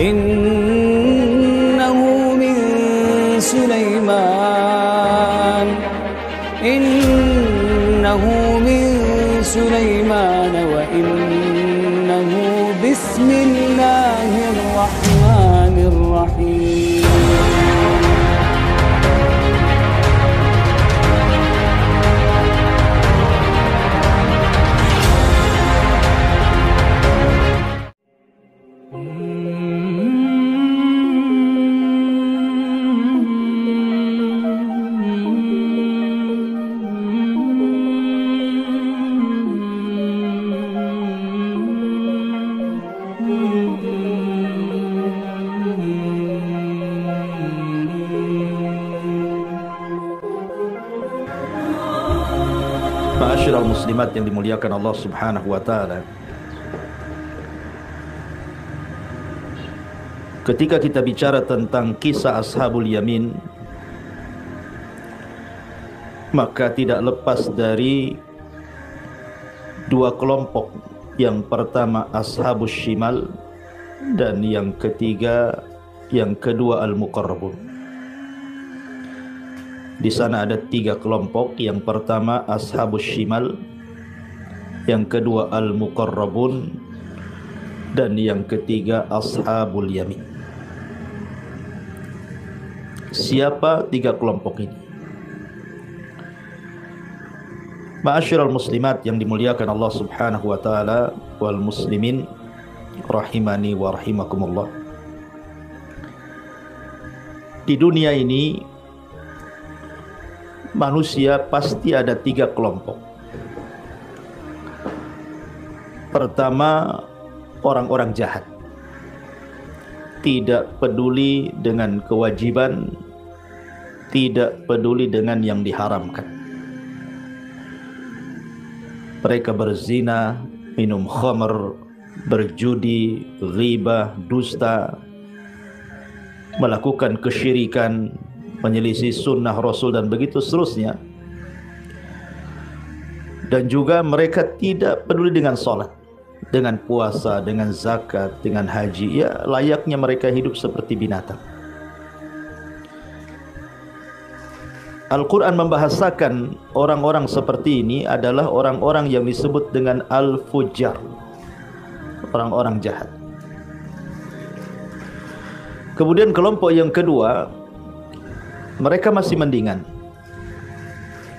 إنه من سليمان. إنه من سليمان. Dimuliakan Allah Subhanahu wa taala. Ketika kita bicara tentang kisah Ashabul Yamin maka tidak lepas dari dua kelompok. Yang pertama Ashabus Shimal dan yang ketiga yang kedua Al-Muqarrabun. Di sana ada tiga kelompok. Yang pertama Ashabus Shimal, yang kedua Al-Muqarrabun, dan yang ketiga Ashabul Yamin. Siapa tiga kelompok ini? Ma'asyiral muslimat yang dimuliakan Allah Subhanahu wa taala wal muslimin rahimani wa rahimakumullah. Di dunia ini manusia pasti ada tiga kelompok. Pertama, orang-orang jahat. Tidak peduli dengan kewajiban, tidak peduli dengan yang diharamkan. Mereka berzina, minum khamr, berjudi, riba, dusta, melakukan kesyirikan, menyelisih sunnah Rasul dan begitu seterusnya. Dan juga mereka tidak peduli dengan solat, dengan puasa, dengan zakat, dengan haji. Ya layaknya mereka hidup seperti binatang. Al-Quran membahasakan orang-orang seperti ini adalah orang-orang yang disebut dengan Al-Fujjar. Orang-orang jahat. Kemudian kelompok yang kedua mereka masih mendingan.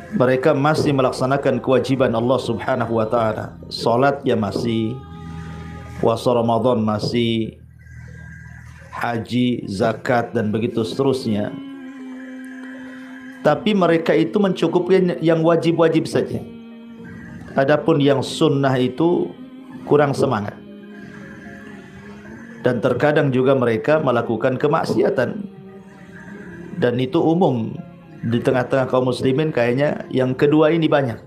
Mereka masih melaksanakan kewajiban Allah Subhanahu wa taala. Salatnya masih, puasa Ramadan masih, haji, zakat dan begitu seterusnya. Tapi mereka itu mencukupkan yang wajib-wajib saja. Adapun yang sunnah itu kurang semangat. Dan terkadang juga mereka melakukan kemaksiatan dan itu umum di tengah-tengah kaum muslimin kayaknya yang kedua ini banyak.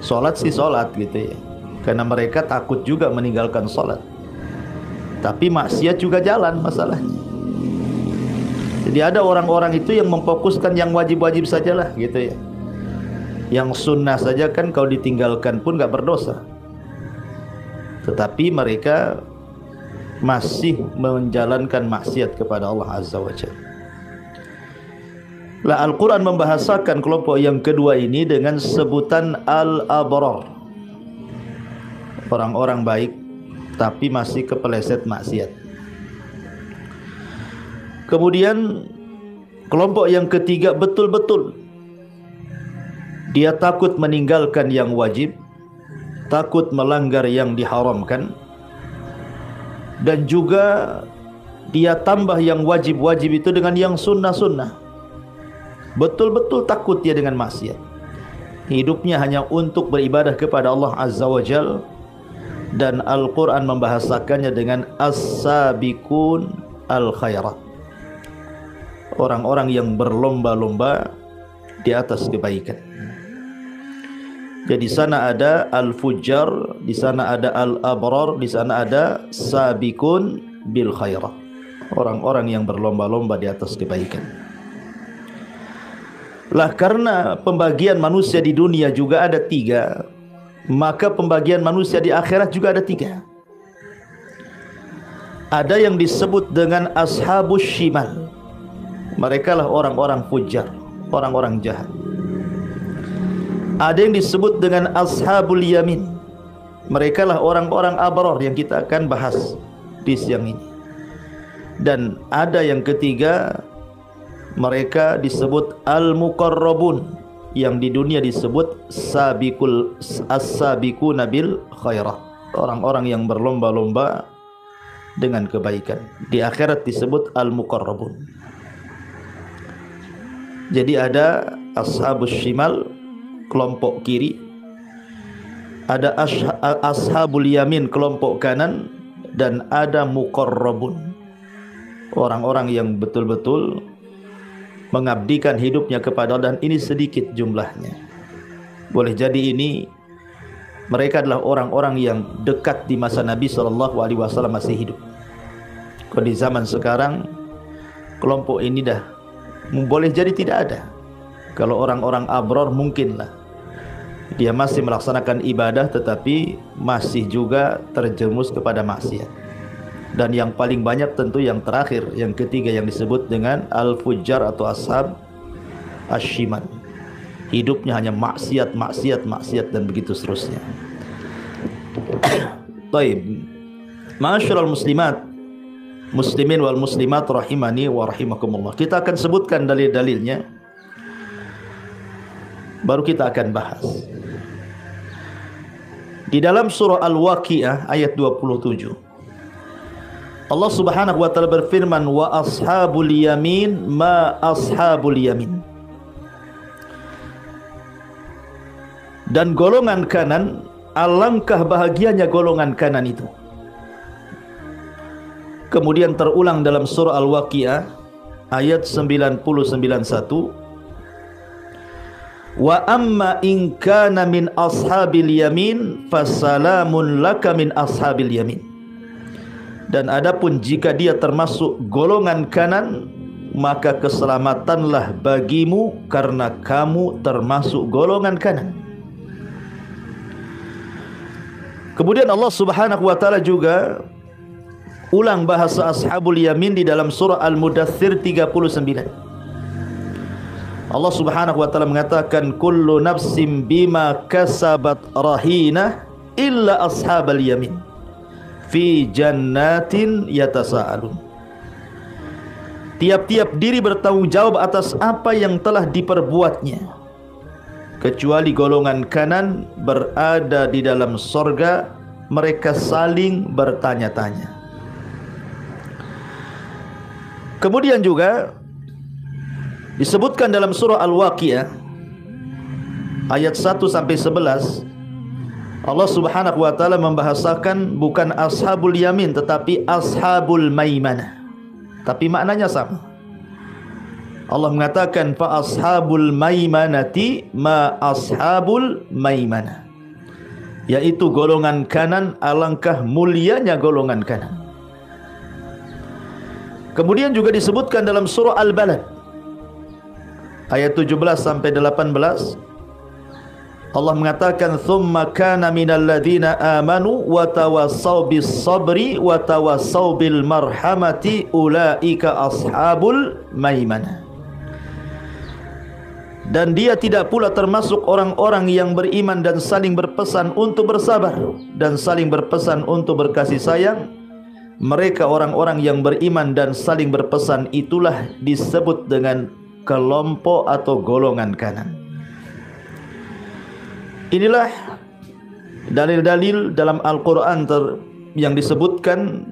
Solat sih solat gitu ya. Karena mereka takut juga meninggalkan solat tapi maksiat juga jalan masalahnya. Jadi ada orang-orang itu yang memfokuskan yang wajib-wajib sajalah gitu ya. Yang sunnah saja kan kalau ditinggalkan pun gak berdosa. Tetapi mereka masih menjalankan maksiat kepada Allah Azza wa Jalla Lah Al-Quran membahasakan kelompok yang kedua ini dengan sebutan Al-Abrar. Orang-orang baik tapi masih kepeleset maksiat. Kemudian kelompok yang ketiga betul-betul dia takut meninggalkan yang wajib, takut melanggar yang diharamkan dan juga dia tambah yang wajib-wajib itu dengan yang sunnah-sunnah. Betul-betul takut dia dengan maksiat. Hidupnya hanya untuk beribadah kepada Allah Azza wa Jal. Dan Al-Quran membahasakannya dengan As-Sabiqun Al-Khairat. Orang-orang yang berlomba-lomba di atas kebaikan. Jadi di sana ada Al-Fujjar, di sana ada Al-Abrar, di sana ada Sabiqun bil khairat. Orang-orang yang berlomba-lomba di atas kebaikan. Lah karena pembagian manusia di dunia juga ada tiga Maka pembagian manusia di akhirat juga ada tiga. Ada yang disebut dengan ashabus shimal. Mereka lah orang-orang fujar orang-orang jahat. Ada yang disebut dengan ashabul yamin. Mereka lah orang-orang abror yang kita akan bahas di siang ini. Dan ada yang ketiga mereka disebut al-muqarrabun. Yang di dunia disebut sabiqul as-sabiqu nabil khairah. Orang-orang yang berlomba-lomba dengan kebaikan. Di akhirat disebut al-muqarrabun. Jadi ada ashabus shimal kelompok kiri. Ada ashabul yamin kelompok kanan. Dan ada muqarrabun. Orang-orang yang betul-betul mengabdikan hidupnya kepada Allah dan ini sedikit jumlahnya. Boleh jadi ini mereka adalah orang-orang yang dekat di masa Nabi sallallahu alaihi wasallam masih hidup. Kalau di zaman sekarang kelompok ini dah boleh jadi tidak ada. Kalau orang-orang abror mungkinlah dia masih melaksanakan ibadah tetapi masih juga terjerumus kepada maksiat dan yang paling banyak tentu yang terakhir yang ketiga yang disebut dengan al-fujjar atau ashab ashiman hidupnya hanya maksiat maksiat maksiat dan begitu seterusnya. Taib. Masyarul muslimat muslimin wal muslimat rahimani wa rahimakumullah. Kita akan sebutkan dalil-dalilnya. Baru kita akan bahas. Di dalam surah Al-Waqiah ayat 27 Allah Subhanahu wa taala berfirman wa ashabul yamin ma ashabul yamin. Dan golongan kanan alangkah bahagianya golongan kanan itu. Kemudian terulang dalam surah al-waqiah ayat 991 wa amma in kana min ashabil yamin fasalamun laka min ashabil yamin dan adapun jika dia termasuk golongan kanan maka keselamatanlah bagimu karena kamu termasuk golongan kanan. Kemudian Allah subhanahu wa ta'ala juga ulang bahasa ashabul yamin di dalam surah Al-Mudathir 39 Allah subhanahu wa ta'ala mengatakan kullu nafsim bima kasabat rahina illa ashabal yamin fi jannatin yatasaalun. Tiap-tiap diri bertanggung jawab atas apa yang telah diperbuatnya. Kecuali golongan kanan berada di dalam sorga mereka saling bertanya-tanya. Kemudian juga disebutkan dalam surah Al-Waqiah ayat 1 sampai 11 Allah Subhanahu wa taala membahasakan bukan ashabul yamin tetapi ashabul maimanah. Tapi maknanya sama. Allah mengatakan fa ashabul maimanati ma ashabul maimanah. Yaitu golongan kanan alangkah mulianya golongan kanan. Kemudian juga disebutkan dalam surah Al-Balad ayat 17 sampai 18 Allah mengatakan thumma kana minal ladzina amanu wa tawassaw bis sabri wa tawassaw bil marhamati ulaika ashabul maimanah dan dia tidak pula termasuk orang-orang yang beriman dan saling berpesan untuk bersabar dan saling berpesan untuk berkasih sayang. Mereka orang-orang yang beriman dan saling berpesan itulah disebut dengan kelompok atau golongan kanan Inilah dalil-dalil dalam Al-Quran yang disebutkan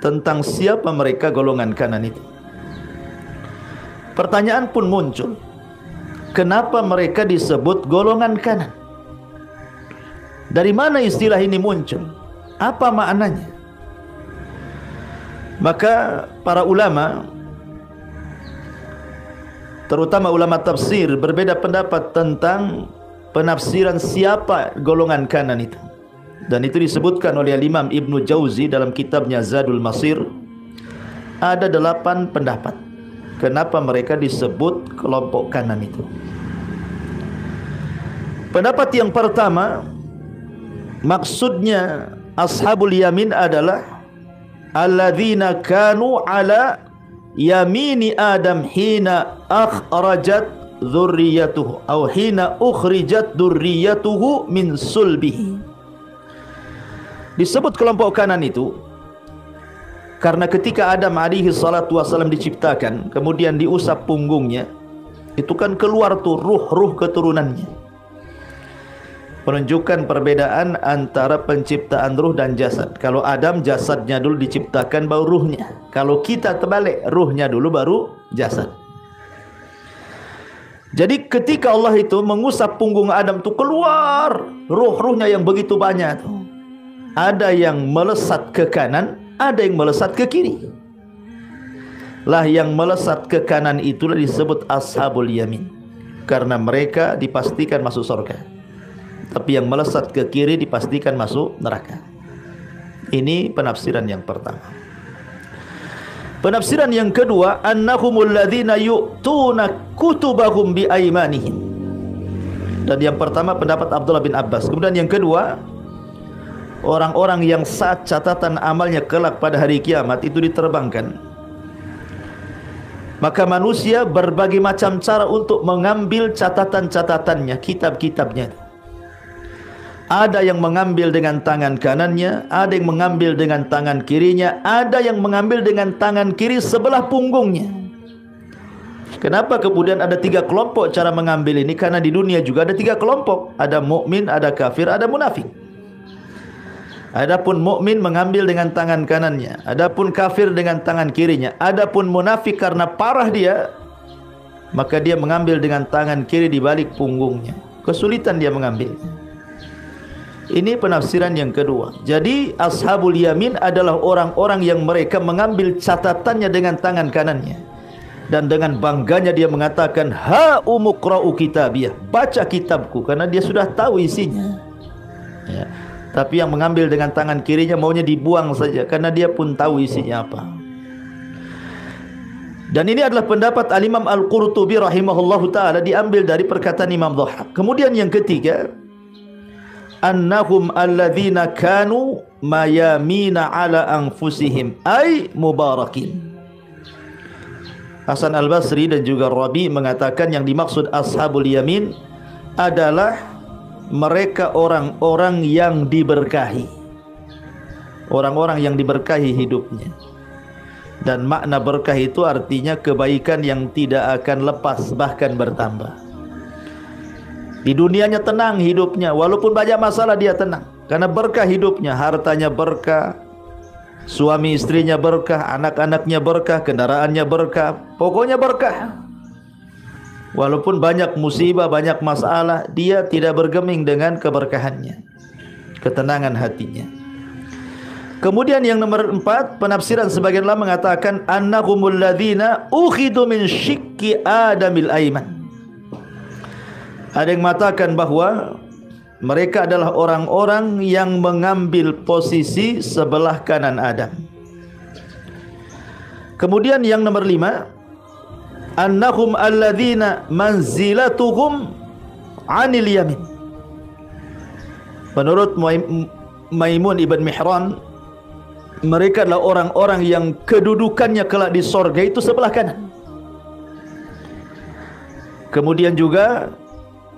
tentang siapa mereka golongan kanan itu. Pertanyaan pun muncul. Kenapa mereka disebut golongan kanan? Dari mana istilah ini muncul? Apa maknanya? Maka para ulama terutama ulama tafsir berbeda pendapat tentang penafsiran siapa golongan kanan itu? Dan itu disebutkan oleh Imam Ibn Jauzi dalam kitabnya Zadul Masir. Ada delapan pendapat kenapa mereka disebut kelompok kanan itu. Pendapat yang pertama maksudnya Ashabul Yamin adalah alladzina kanu ala yamini Adam hina akhrajat dzurriyyatuhu atau hina ukhrijat dzurriyyatuhu min sulbihi disebut kelompok kanan itu karena ketika Adam alaihi salatu wasallam diciptakan kemudian diusap punggungnya itu kan keluar tuh ruh-ruh keturunannya menunjukkan perbedaan antara penciptaan ruh dan jasad. Kalau Adam jasadnya dulu diciptakan baru ruhnya. Kalau kita terbalik ruhnya dulu baru jasad. Jadi ketika Allah itu mengusap punggung Adam itu keluar ruh-ruhnya yang begitu banyak tuh. Ada yang melesat ke kanan, ada yang melesat ke kiri. Lah yang melesat ke kanan itulah disebut ashabul yamin. Karena mereka dipastikan masuk surga tapi yang melesat ke kiri dipastikan masuk neraka. Ini penafsiran yang pertama. Penafsiran yang kedua, annahumul ladzina yu'tuna kutubahum bi. Dan yang pertama pendapat Abdullah bin Abbas. Kemudian yang kedua, orang-orang yang saat catatan amalnya kelak pada hari kiamat itu diterbangkan. Maka manusia berbagai macam cara untuk mengambil catatan-catatannya, kitab-kitabnya. Ada yang mengambil dengan tangan kanannya, ada yang mengambil dengan tangan kirinya, ada yang mengambil dengan tangan kiri sebelah punggungnya. Kenapa kemudian ada tiga kelompok cara mengambil ini? Karena di dunia juga ada tiga kelompok. Ada mukmin, ada kafir, ada munafik. Adapun mukmin mengambil dengan tangan kanannya, adapun kafir dengan tangan kirinya, adapun munafik karena parah dia, maka dia mengambil dengan tangan kiri di balik punggungnya. Kesulitan dia mengambilnya. Ini penafsiran yang kedua. Jadi ashabul yamin adalah orang-orang yang mereka mengambil catatannya dengan tangan kanannya. Dan dengan bangganya dia mengatakan ha umuqra'u kitabiyah. Baca kitabku karena dia sudah tahu isinya. Ya. Tapi yang mengambil dengan tangan kirinya maunya dibuang saja karena dia pun tahu isinya apa. Dan ini adalah pendapat Al-Imam Al-Qurtubi rahimahullahu taala diambil dari perkataan Imam Dhahab. Kemudian yang ketiga, annahum alladzina kanu mayamina ala anfusihim. Ay mubarakin. Hasan Al-Basri dan juga Rabi mengatakan yang dimaksud ashabul yamin adalah mereka orang-orang yang diberkahi. Orang-orang yang diberkahi hidupnya. Dan makna berkah itu artinya kebaikan yang tidak akan lepas bahkan bertambah di dunianya tenang hidupnya walaupun banyak masalah dia tenang karena berkah hidupnya, hartanya berkah, suami istrinya berkah, anak-anaknya berkah, kendaraannya berkah, pokoknya berkah. Walaupun banyak musibah, banyak masalah, dia tidak bergeming dengan keberkahannya. Ketenangan hatinya. Kemudian yang nomor empat penafsiran sebagian lama mengatakan annahumul ladzina ukhidu min syikki adamil aiman. Ada yang mengatakan bahawa mereka adalah orang-orang yang mengambil posisi sebelah kanan Adam. Kemudian yang nomor lima, annahum alladzina manzilatuhum anil yamin. Menurut Maimun ibn Mihran, mereka adalah orang-orang yang kedudukannya kelak di sorga itu sebelah kanan. Kemudian juga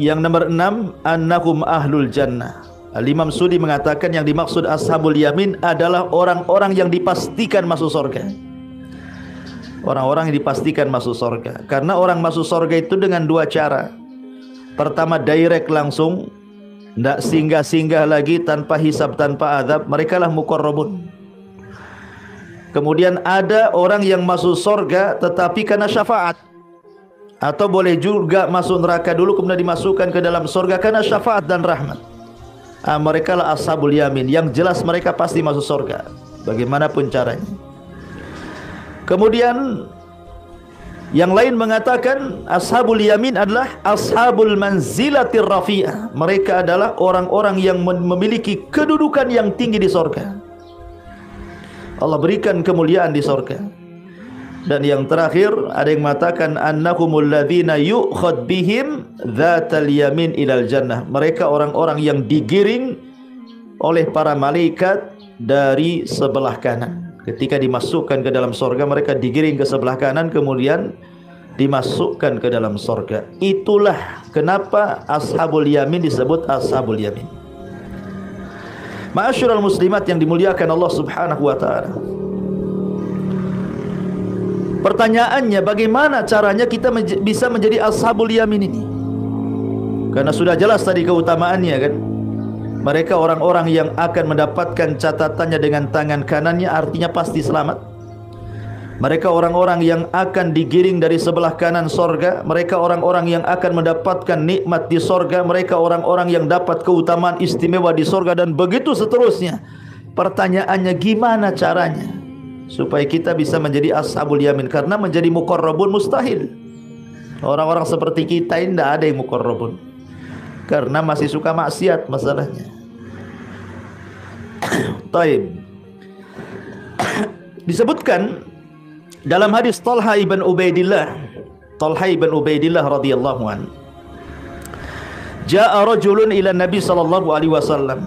yang nomor enam Annahum ahlul jannah Al-Imam Sudi mengatakan yang dimaksud ashabul yamin adalah orang-orang yang dipastikan masuk surga. Orang-orang yang dipastikan masuk surga. Karena orang masuk surga itu dengan dua cara. Pertama direct langsung, tidak singgah-singgah lagi tanpa hisab tanpa adab. Mereka lah mukorrobun. Kemudian ada orang yang masuk surga tetapi karena syafaat atau boleh juga masuk neraka dulu kemudian dimasukkan ke dalam surga karena syafaat dan rahmat. Ah, mereka lah ashabul yamin yang jelas mereka pasti masuk surga bagaimanapun caranya. Kemudian yang lain mengatakan ashabul yamin adalah ashabul manzilatir rafi'ah. Mereka adalah orang-orang yang memiliki kedudukan yang tinggi di surga. Allah berikan kemuliaan di surga. Dan yang terakhir ada yang mengatakan annahumul ladzina yu'khad bihim dzatal yamin ilal jannah. Mereka orang-orang yang digiring oleh para malaikat dari sebelah kanan. Ketika dimasukkan ke dalam sorga mereka digiring ke sebelah kanan kemudian dimasukkan ke dalam sorga. Itulah kenapa ashabul yamin disebut ashabul yamin. Ma'asyiral muslimat yang dimuliakan Allah Subhanahu wa taala. Pertanyaannya bagaimana caranya kita menj bisa menjadi ashabul yamin ini? Karena sudah jelas tadi keutamaannya kan. Mereka orang-orang yang akan mendapatkan catatannya dengan tangan kanannya artinya pasti selamat. Mereka orang-orang yang akan digiring dari sebelah kanan sorga Mereka orang-orang yang akan mendapatkan nikmat di sorga Mereka orang-orang yang dapat keutamaan istimewa di sorga Dan begitu seterusnya Pertanyaannya gimana caranya Supaya kita bisa menjadi ashabul yamin Karena menjadi mukarrabun mustahil Orang-orang seperti kita ini tidak ada yang mukarrabun karena masih suka maksiat masalahnya. Taib. Disebutkan dalam hadis Talha ibn Ubaidillah, Talha ibn Ubaidillah radhiyallahu an. Ja'a rajulun ila Nabi sallallahu alaihi wasallam.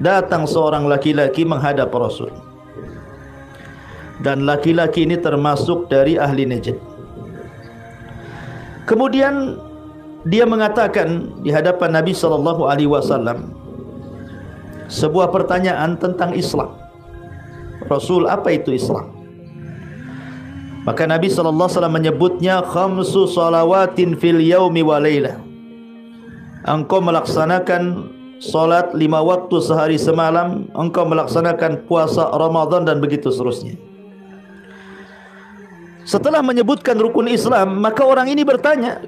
Datang seorang laki-laki menghadap Rasul. Dan laki-laki ini termasuk dari ahli Najd. Kemudian dia mengatakan di hadapan Nabi sallallahu alaihi wasallam sebuah pertanyaan tentang Islam. Rasul, apa itu Islam? Maka Nabi sallallahu alaihi wasallam menyebutnya khamsu salawatin fil yaumi wa. Engkau melaksanakan salat lima waktu sehari semalam, engkau melaksanakan puasa Ramadan dan begitu seterusnya. Setelah menyebutkan rukun Islam, maka orang ini bertanya,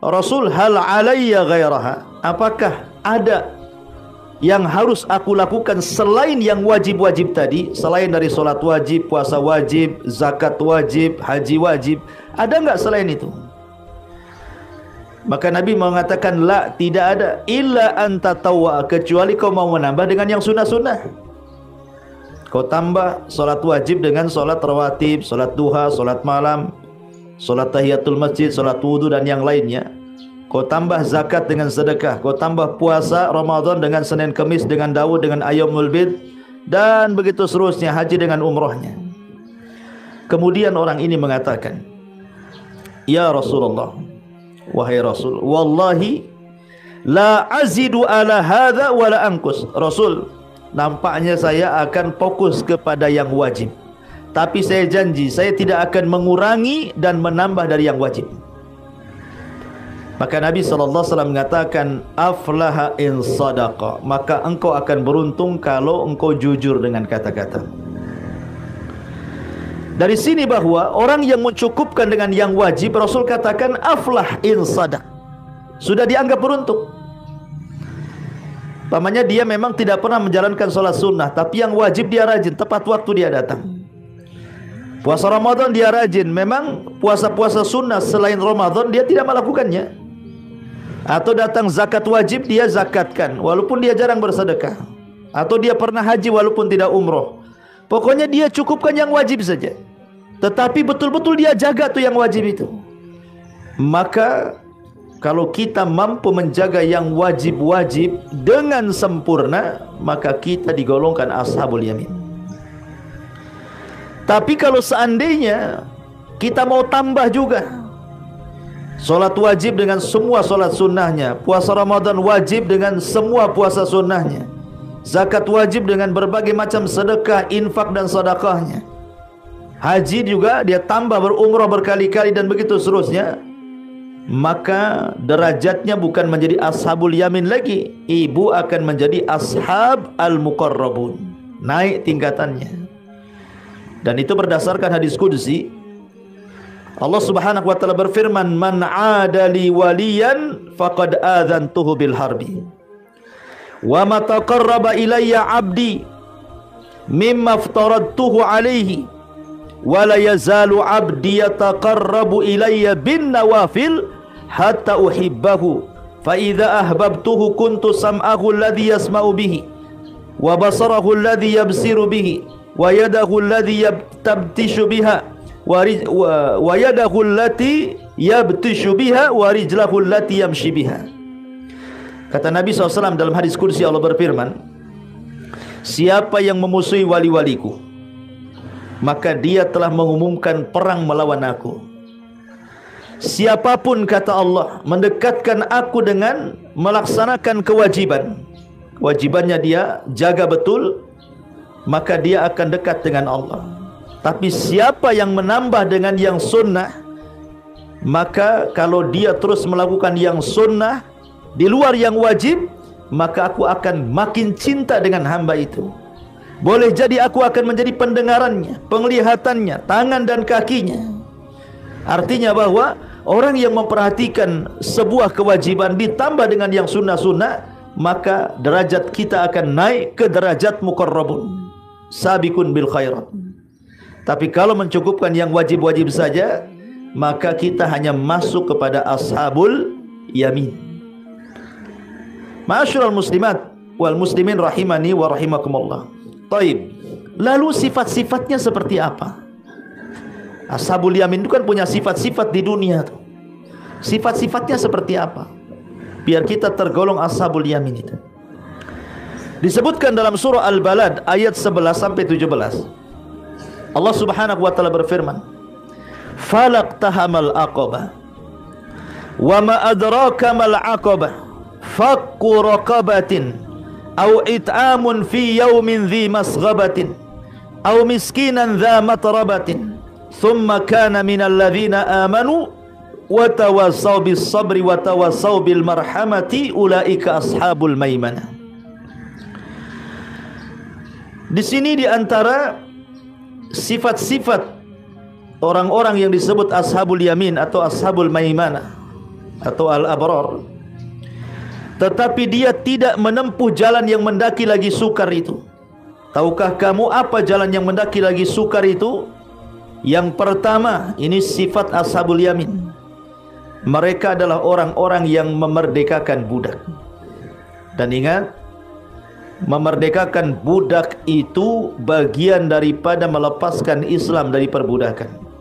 Rasul hal alayya ghairaha? Apakah ada yang harus aku lakukan selain yang wajib-wajib tadi? Selain dari solat wajib puasa wajib zakat wajib haji wajib ada enggak selain itu? Maka Nabi mengatakan la tidak ada. Illa anta tawwa kecuali kau mau menambah dengan yang sunnah-sunnah kau tambah solat wajib dengan solat rawatib solat duha solat malam solat tahiyatul masjid, solat wudu dan yang lainnya. Kau tambah zakat dengan sedekah, kau tambah puasa Ramadan dengan Senin Kamis dengan Daud dengan Ayyamul Bid dan begitu seterusnya haji dengan umrahnya. Kemudian orang ini mengatakan, "Ya Rasulullah, wahai Rasul, wallahi la azidu ala hadza wala anqus." Rasul, nampaknya saya akan fokus kepada yang wajib. Tapi saya janji saya tidak akan mengurangi dan menambah dari yang wajib. Maka Nabi wasallam mengatakan aflaha in sadaqa, maka engkau akan beruntung kalau engkau jujur dengan kata-kata. Dari sini bahawa orang yang mencukupkan dengan yang wajib Rasul katakan aflah in sadaq. Sudah dianggap beruntung. Pamannya dia memang tidak pernah menjalankan solat sunnah Tapi yang wajib dia rajin Tepat waktu dia datang Puasa Ramadan dia rajin. Memang puasa-puasa sunnah selain Ramadan dia tidak melakukannya. Atau datang zakat wajib dia zakatkan walaupun dia jarang bersedekah. Atau dia pernah haji walaupun tidak umroh. Pokoknya dia cukupkan yang wajib saja. Tetapi betul-betul dia jaga tu yang wajib itu. Maka kalau kita mampu menjaga yang wajib-wajib dengan sempurna, maka kita digolongkan ashabul yamin. Tapi kalau seandainya kita mau tambah juga Solat wajib dengan semua solat sunnahnya Puasa Ramadan wajib dengan semua puasa sunnahnya Zakat wajib dengan berbagai macam sedekah, infak dan sedekahnya Haji juga dia tambah berumrah berkali-kali dan begitu seterusnya Maka derajatnya bukan menjadi ashabul yamin lagi. Ibu akan menjadi ashab al-muqarrabun. Naik tingkatannya. Dan itu berdasarkan hadis qudsi. Allah Subhanahu wa taala berfirman man adali waliyan faqad adzantuhu bil harbi. Wa ma taqarraba ilayya 'abdi mimma aftaradtuhu alayhi wa la yazalu 'abdi yataqarrabu ilayya bin nawafil hatta uhibbahu. Fa idza ahbabtuhu kuntu sam'ahu alladhi yasma'u bihi. Wa basarahu alladhi yabsiru bihi. Wa yadahu alladhi yabtishu biha. Wa yadahu allati yabtishu biha. Wa rijlahu allati yamshi biha. Kata Nabi SAW dalam hadis kursi Allah berfirman siapa yang memusuhi wali-waliku maka dia telah mengumumkan perang melawan aku. Siapa pun kata Allah mendekatkan aku dengan melaksanakan kewajiban. Kewajibannya dia jaga betul maka dia akan dekat dengan Allah. Tapi siapa yang menambah dengan yang sunnah maka kalau dia terus melakukan yang sunnah di luar yang wajib maka aku akan makin cinta dengan hamba itu. Boleh jadi aku akan menjadi pendengarannya, penglihatannya, tangan dan kakinya. Artinya bahwa orang yang memperhatikan sebuah kewajiban ditambah dengan yang sunnah-sunnah, maka derajat kita akan naik ke derajat mukarrabun. Sabikun bil khairat. Tapi kalau mencukupkan yang wajib-wajib saja, maka kita hanya masuk kepada ashabul yamin. Ma'asyiral muslimat wal muslimin rahimani wa rahimakumullah. Taib. Lalu sifat-sifatnya seperti apa? Ashabul Yamin itu kan punya sifat-sifat di dunia. Sifat-sifatnya seperti apa? Biar kita tergolong Ashabul Yamin itu. Disebutkan dalam surah Al-Balad ayat 11 sampai 17. Allah Subhanahu wa taala berfirman, "Falaq tahamal aqabah. Wa ma adraka mal aqabah? Fakku raqabatin." أو it'amun في يوم ذي masghabatin. أو miskinan ذا matrabatin. ثم كان من الذين آمنوا wa tawassaw bis sabri أولئك أصحاب bil di sini di antara sifat-sifat orang-orang yang disebut ashabul yamin atau ashabul maimana atau al-abrar tetapi dia tidak menempuh jalan yang mendaki lagi sukar itu. Tahukah kamu apa jalan yang mendaki lagi sukar itu? Yang pertama, ini sifat ashabul yamin. Mereka adalah orang-orang yang memerdekakan budak. Dan ingat, memerdekakan budak itu bagian daripada melepaskan Islam dari perbudakan.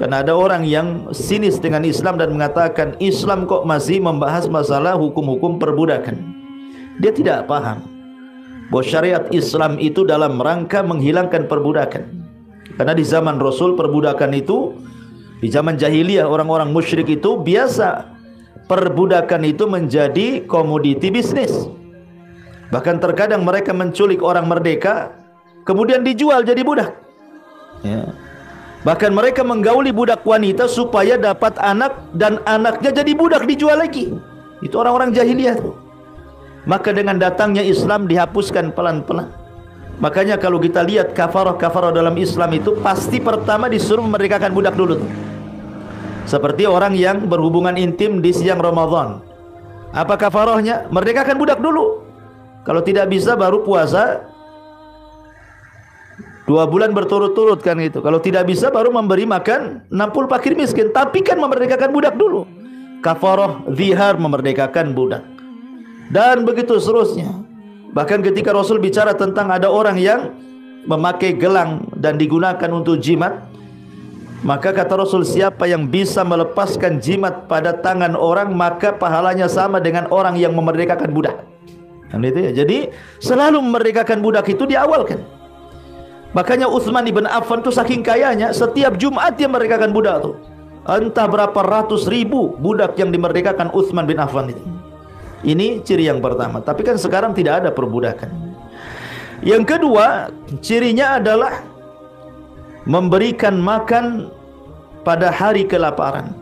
Karena ada orang yang sinis dengan Islam dan mengatakan Islam kok masih membahas masalah hukum-hukum perbudakan. Dia tidak paham bahwa syariat Islam itu dalam rangka menghilangkan perbudakan. Karena di zaman Rasul perbudakan itu di zaman jahiliyah orang-orang musyrik itu biasa perbudakan itu menjadi komoditi bisnis. Bahkan terkadang mereka menculik orang merdeka kemudian dijual jadi budak. Ya. Bahkan mereka menggauli budak wanita supaya dapat anak dan anaknya jadi budak dijual lagi. Itu orang-orang jahiliyah itu. Maka dengan datangnya Islam dihapuskan pelan-pelan. Makanya kalau kita lihat kafarah-kafarah dalam Islam itu pasti pertama disuruh memerdekakan budak dulu. Seperti orang yang berhubungan intim di siang Ramadan. Apa kafarahnya? Merdekakan budak dulu. Kalau tidak bisa baru puasa Dua bulan berturut-turut kan itu. Kalau tidak bisa baru memberi makan 60 fakir miskin. Tapi kan memerdekakan budak dulu. Kafarah zihar memerdekakan budak. Dan begitu seterusnya. Bahkan ketika Rasul bicara tentang ada orang yang memakai gelang dan digunakan untuk jimat. Maka kata Rasul siapa yang bisa melepaskan jimat pada tangan orang maka pahalanya sama dengan orang yang memerdekakan budak. Kan itu ya. Jadi selalu memerdekakan budak itu diawalkan. Makanya Uthman ibn Affan tu saking kayanya setiap Jumat dia merdekakan budak tu. Entah berapa ratus ribu budak yang dimerdekakan Uthman bin Affan itu. Ini ciri yang pertama. Tapi kan sekarang tidak ada perbudakan. Yang kedua, cirinya adalah memberikan makan pada hari kelaparan.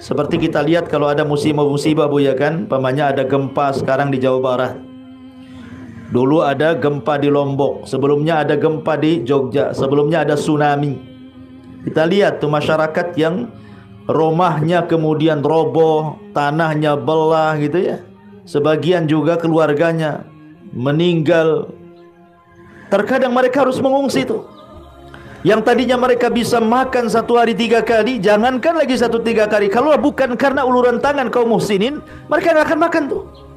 Seperti kita lihat kalau ada musibah-musibah bu ya kan, pamannya ada gempa sekarang di Jawa Barat. Dulu ada gempa di Lombok, sebelumnya ada gempa di Jogja, sebelumnya ada tsunami. Kita lihat tuh masyarakat yang rumahnya kemudian roboh, tanahnya belah gitu ya. Sebagian juga keluarganya meninggal. Terkadang mereka harus mengungsi itu. Yang tadinya mereka bisa makan satu hari tiga kali, jangankan lagi satu tiga kali. Kalau bukan karena uluran tangan kaum muslimin, mereka nggak akan makan tuh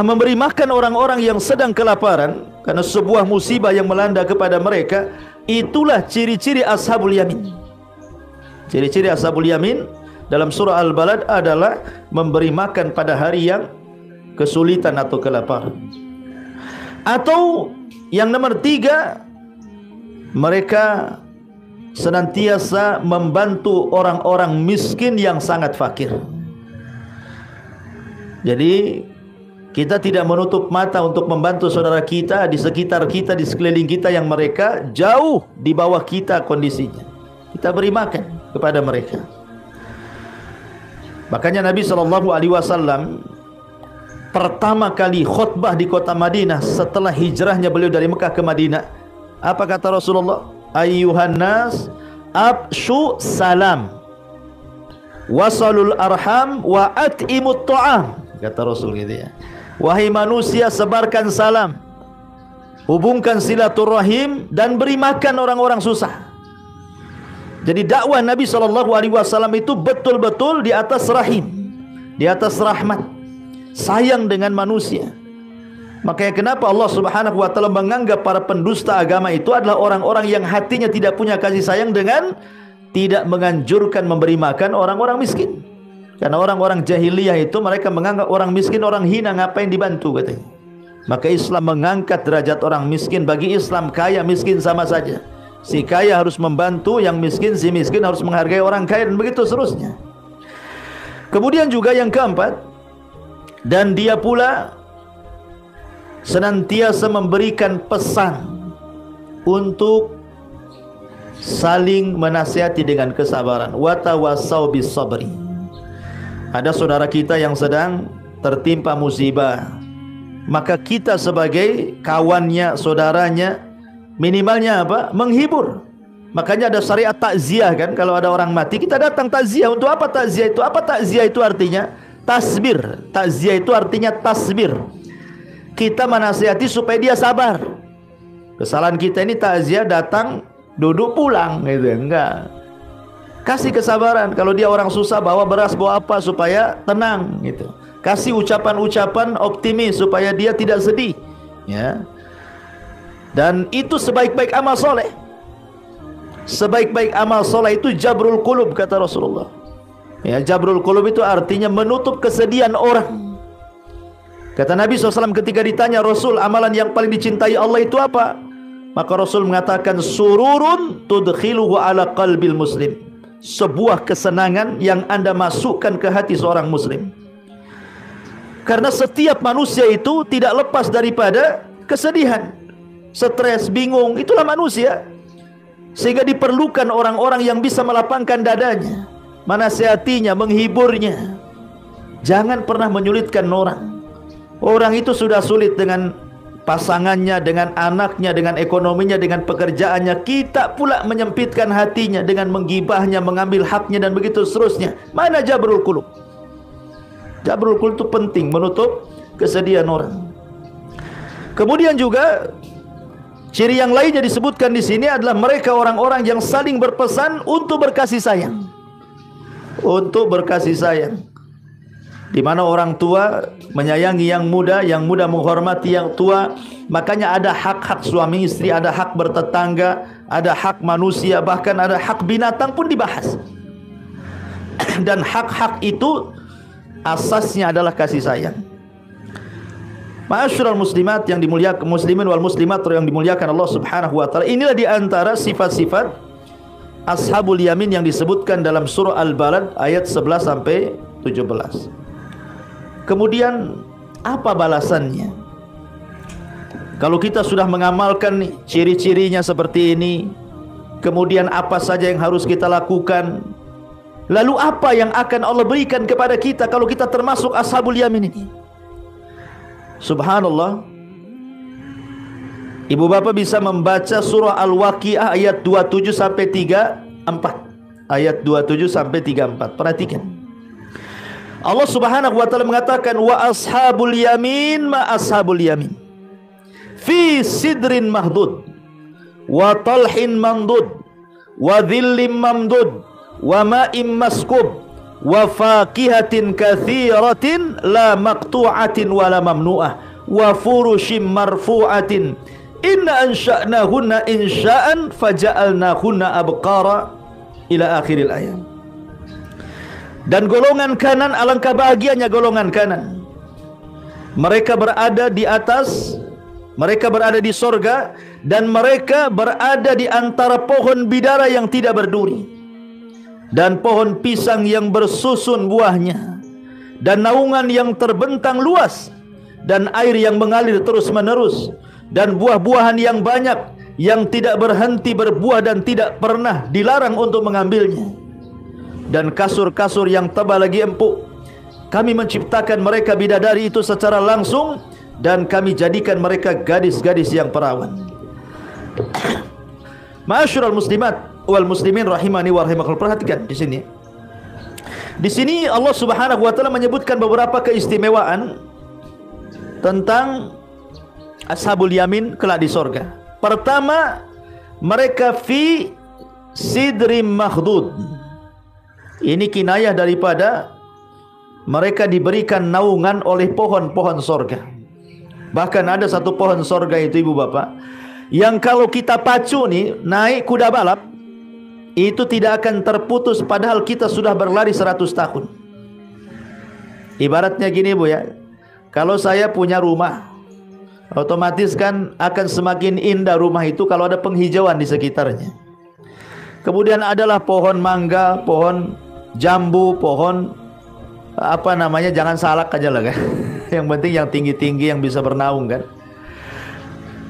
memberi makan orang-orang yang sedang kelaparan karena sebuah musibah yang melanda kepada mereka itulah ciri-ciri ashabul yamin ciri-ciri ashabul yamin dalam surah Al-Balad adalah memberi makan pada hari yang kesulitan atau kelaparan atau yang nomor tiga mereka senantiasa membantu orang-orang miskin yang sangat fakir. Jadi kita tidak menutup mata untuk membantu saudara kita di sekitar kita, di sekeliling kita yang mereka jauh di bawah kita kondisinya. Kita beri makan kepada mereka. Makanya Nabi sallallahu alaihi wasallam pertama kali khutbah di kota Madinah setelah hijrahnya beliau dari Mekah ke Madinah. Apa kata Rasulullah? Ayyuhan nas abshu salam wasalul arham wa at'imut ta'am kata Rasul gitu ya. Wahai manusia sebarkan salam hubungkan silaturahim dan beri makan orang-orang susah. Jadi dakwah Nabi wasallam itu betul-betul di atas rahim, di atas rahmat, sayang dengan manusia. Makanya kenapa Allah Subhanahu wa taala menganggap para pendusta agama itu adalah orang-orang yang hatinya tidak punya kasih sayang dengan tidak menganjurkan memberi makan orang-orang miskin. Karena orang-orang jahiliyah itu mereka menganggap orang miskin orang hina ngapain dibantu katanya. Maka Islam mengangkat derajat orang miskin bagi Islam kaya miskin sama saja. Si kaya harus membantu yang miskin, si miskin harus menghargai orang kaya dan begitu seterusnya. Kemudian juga yang keempat dan dia pula senantiasa memberikan pesan untuk saling menasihati dengan kesabaran. Watawasau bis sabri. Ada saudara kita yang sedang tertimpa musibah. Maka kita sebagai kawannya, saudaranya Minimalnya apa? Menghibur. Makanya ada syariat takziah kan kalau ada orang mati kita datang takziah untuk apa takziah itu? Apa takziah itu artinya? Tasbir. Takziah itu artinya tasbir. Kita menasihati supaya dia sabar. Kesalahan kita ini takziah datang duduk pulang gitu ya. Enggak. Kasih kesabaran kalau dia orang susah bawa beras bawa apa supaya tenang gitu. Kasih ucapan-ucapan optimis supaya dia tidak sedih. Ya. Dan itu sebaik-baik amal soleh Sebaik-baik amal soleh itu jabrul kulub kata Rasulullah Ya, jabrul kulub itu artinya menutup kesedihan orang. Kata Nabi SAW ketika ditanya Rasul amalan yang paling dicintai Allah itu apa? Maka Rasul mengatakan sururun tudkhiluhu ala qalbil muslim. Sebuah kesenangan yang anda masukkan ke hati seorang muslim. Karena setiap manusia itu tidak lepas daripada kesedihan stres, bingung, itulah manusia. Sehingga diperlukan orang-orang yang bisa melapangkan dadanya, menasihatinya, menghiburnya. Jangan pernah menyulitkan orang. Orang itu sudah sulit dengan pasangannya, dengan anaknya, dengan ekonominya, dengan pekerjaannya. Kita pula menyempitkan hatinya dengan menggibahnya, mengambil haknya dan begitu seterusnya. Mana jabrul kulub? Jabrul kulub itu penting menutup kesedihan orang. Kemudian juga Ciri yang lainnya disebutkan di sini adalah mereka orang-orang yang saling berpesan untuk berkasih sayang. Untuk berkasih sayang. Di mana orang tua menyayangi yang muda, yang muda menghormati yang tua. Makanya ada hak-hak suami istri, ada hak bertetangga, ada hak manusia, bahkan ada hak binatang pun dibahas. Dan hak-hak itu asasnya adalah kasih sayang. Ma'asyiral muslimat yang dimuliakan muslimin wal muslimat yang dimuliakan Allah Subhanahu wa taala. Inilah di antara sifat-sifat ashabul yamin yang disebutkan dalam surah Al-Balad ayat 11 sampai 17. Kemudian apa balasannya? Kalau kita sudah mengamalkan ciri-cirinya seperti ini, kemudian apa saja yang harus kita lakukan? Lalu apa yang akan Allah berikan kepada kita kalau kita termasuk ashabul yamin ini? Subhanallah Ibu bapak bisa membaca surah Al-Waqi'ah ayat 27 sampai 34 Ayat 27 sampai 34 Perhatikan Allah subhanahu wa ta'ala mengatakan Wa ashabul yamin ma ashabul yamin. Fi sidrin mahdud Wa talhin mandud Wa dhillim mamdud Wa ma'im maskub wa faqihatin kathiratin la maqtu'atin wa la mamnu'ah wa furushim marfu'atin. Inna ansha'nahunna insha'an faja'alnahunna abqara ila akhiril ayat dan golongan kanan alangkah bahagianya golongan kanan. Mereka berada di atas Mereka berada di sorga dan mereka berada di antara pohon bidara yang tidak berduri dan pohon pisang yang bersusun buahnya dan naungan yang terbentang luas dan air yang mengalir terus menerus dan buah-buahan yang banyak yang tidak berhenti berbuah dan tidak pernah dilarang untuk mengambilnya dan kasur-kasur yang tebal lagi empuk. Kami menciptakan mereka bidadari itu secara langsung dan kami jadikan mereka gadis-gadis yang perawan. Ma'asyiral muslimat wal muslimin rahimani wa rahimakumullah. Perhatikan di sini. Di sini Allah Subhanahu wa taala menyebutkan beberapa keistimewaan tentang ashabul yamin kelak di sorga. Pertama mereka fi sidrim mahdud ini kinayah daripada mereka diberikan naungan oleh pohon-pohon sorga. Bahkan ada satu pohon sorga itu ibu bapak, yang kalau kita pacu nih naik kuda balap, itu tidak akan terputus padahal kita sudah berlari 100 tahun. Ibaratnya gini bu ya, kalau saya punya rumah, otomatis kan akan semakin indah rumah itu kalau ada penghijauan di sekitarnya. Kemudian adalah pohon mangga, pohon jambu, pohon apa namanya jangan salak aja lah kan yang penting yang tinggi-tinggi yang bisa bernaung kan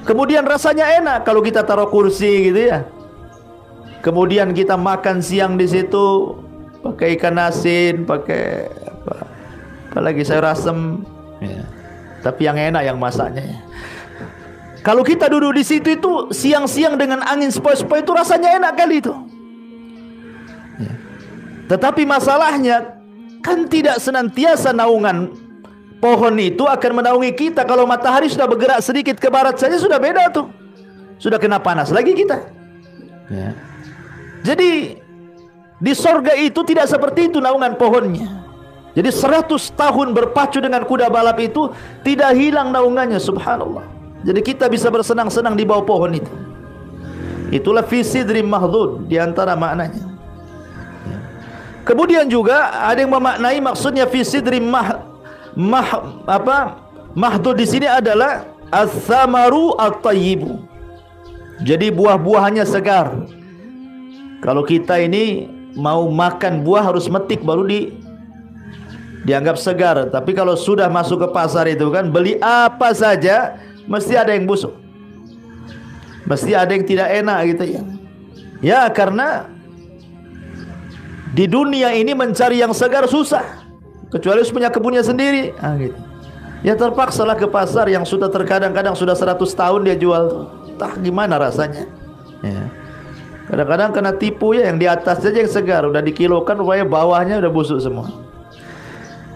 kemudian rasanya enak kalau kita taruh kursi gitu ya kemudian kita makan siang di situ pakai ikan asin pakai apa apalagi sayur asem ya. tapi yang enak yang masaknya ya. kalau kita duduk di situ itu siang-siang dengan angin sepoi-sepoi itu rasanya enak kali itu ya. Tetapi masalahnya Kan tidak senantiasa naungan pohon itu akan menaungi kita kalau matahari sudah bergerak sedikit ke barat saja sudah beda tuh. Sudah kena panas lagi kita. Ya. Jadi di sorga itu tidak seperti itu naungan pohonnya. Jadi seratus tahun berpacu dengan kuda balap itu tidak hilang naungannya subhanallah. Jadi kita bisa bersenang-senang di bawah pohon itu. Itulah fisidrim mahdud di antara maknanya. Kemudian juga ada yang memaknai maksudnya fi sidri mah, mah apa mahdud di sini adalah as-samaru at-tayyibu. Jadi buah-buahannya segar. Kalau kita ini mau makan buah harus metik baru di dianggap segar. Tapi kalau sudah masuk ke pasar itu kan beli apa saja mesti ada yang busuk. Mesti ada yang tidak enak gitu ya. Ya karena di dunia ini mencari yang segar susah. Kecuali punya kebunnya sendiri. Ah, gitu. Ya terpaksalah ke pasar yang sudah terkadang-kadang sudah 100 tahun dia jual. Tah gimana rasanya? Ya. Kadang-kadang kena tipu ya yang di atas saja yang segar udah dikilokan rupanya bawahnya udah busuk semua.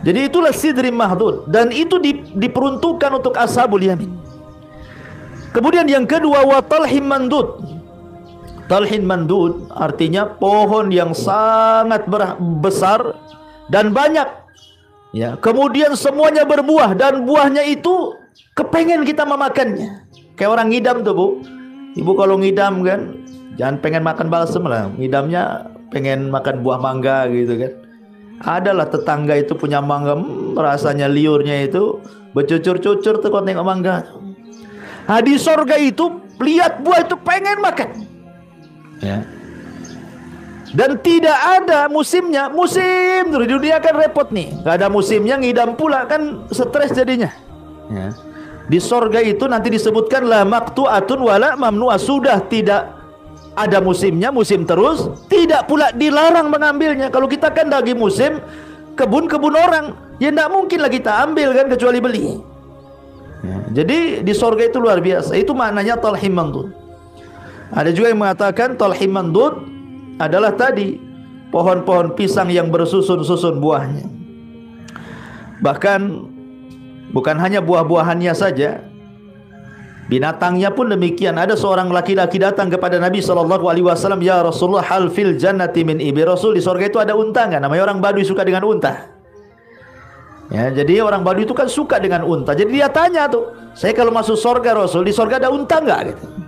Jadi itulah sidri mahdud dan itu diperuntukkan untuk ashabul yamin. Kemudian yang kedua watalhim mandud. Talhin mandud artinya pohon yang sangat besar dan banyak. Ya, kemudian semuanya berbuah dan buahnya itu kepengen kita memakannya. Kayak orang ngidam tuh, Bu. Ibu kalau ngidam kan jangan pengen makan balsem lah. Ngidamnya pengen makan buah mangga gitu kan. Adalah tetangga itu punya mangga, rasanya liurnya itu bercucur-cucur tuh kalau tengok mangga. Nah, sorga itu lihat buah itu pengen makan ya. Dan tidak ada musimnya, musim terus di dunia kan repot nih, nggak ada musimnya ngidam pula kan stres jadinya. Ya. Di sorga itu nanti disebutkan la atun wala mamnu'a sudah tidak ada musimnya, musim terus, tidak pula dilarang mengambilnya. Kalau kita kan lagi musim kebun-kebun orang, ya tidak mungkin lah kita ambil kan kecuali beli. Ya. Jadi di sorga itu luar biasa. Itu maknanya talhim mangdud. Ada juga yang mengatakan talhim mandud adalah tadi pohon-pohon pisang yang bersusun-susun buahnya. Bahkan bukan hanya buah-buahannya saja, binatangnya pun demikian. Ada seorang laki-laki datang kepada Nabi sallallahu alaihi wasallam, "Ya Rasulullah, hal fil jannati min ibi?" Rasul di surga itu ada unta enggak? Namanya orang Baduy suka dengan unta. Ya, jadi orang Baduy itu kan suka dengan unta. Jadi dia tanya tuh, "Saya kalau masuk surga Rasul, di surga ada unta enggak?" gitu.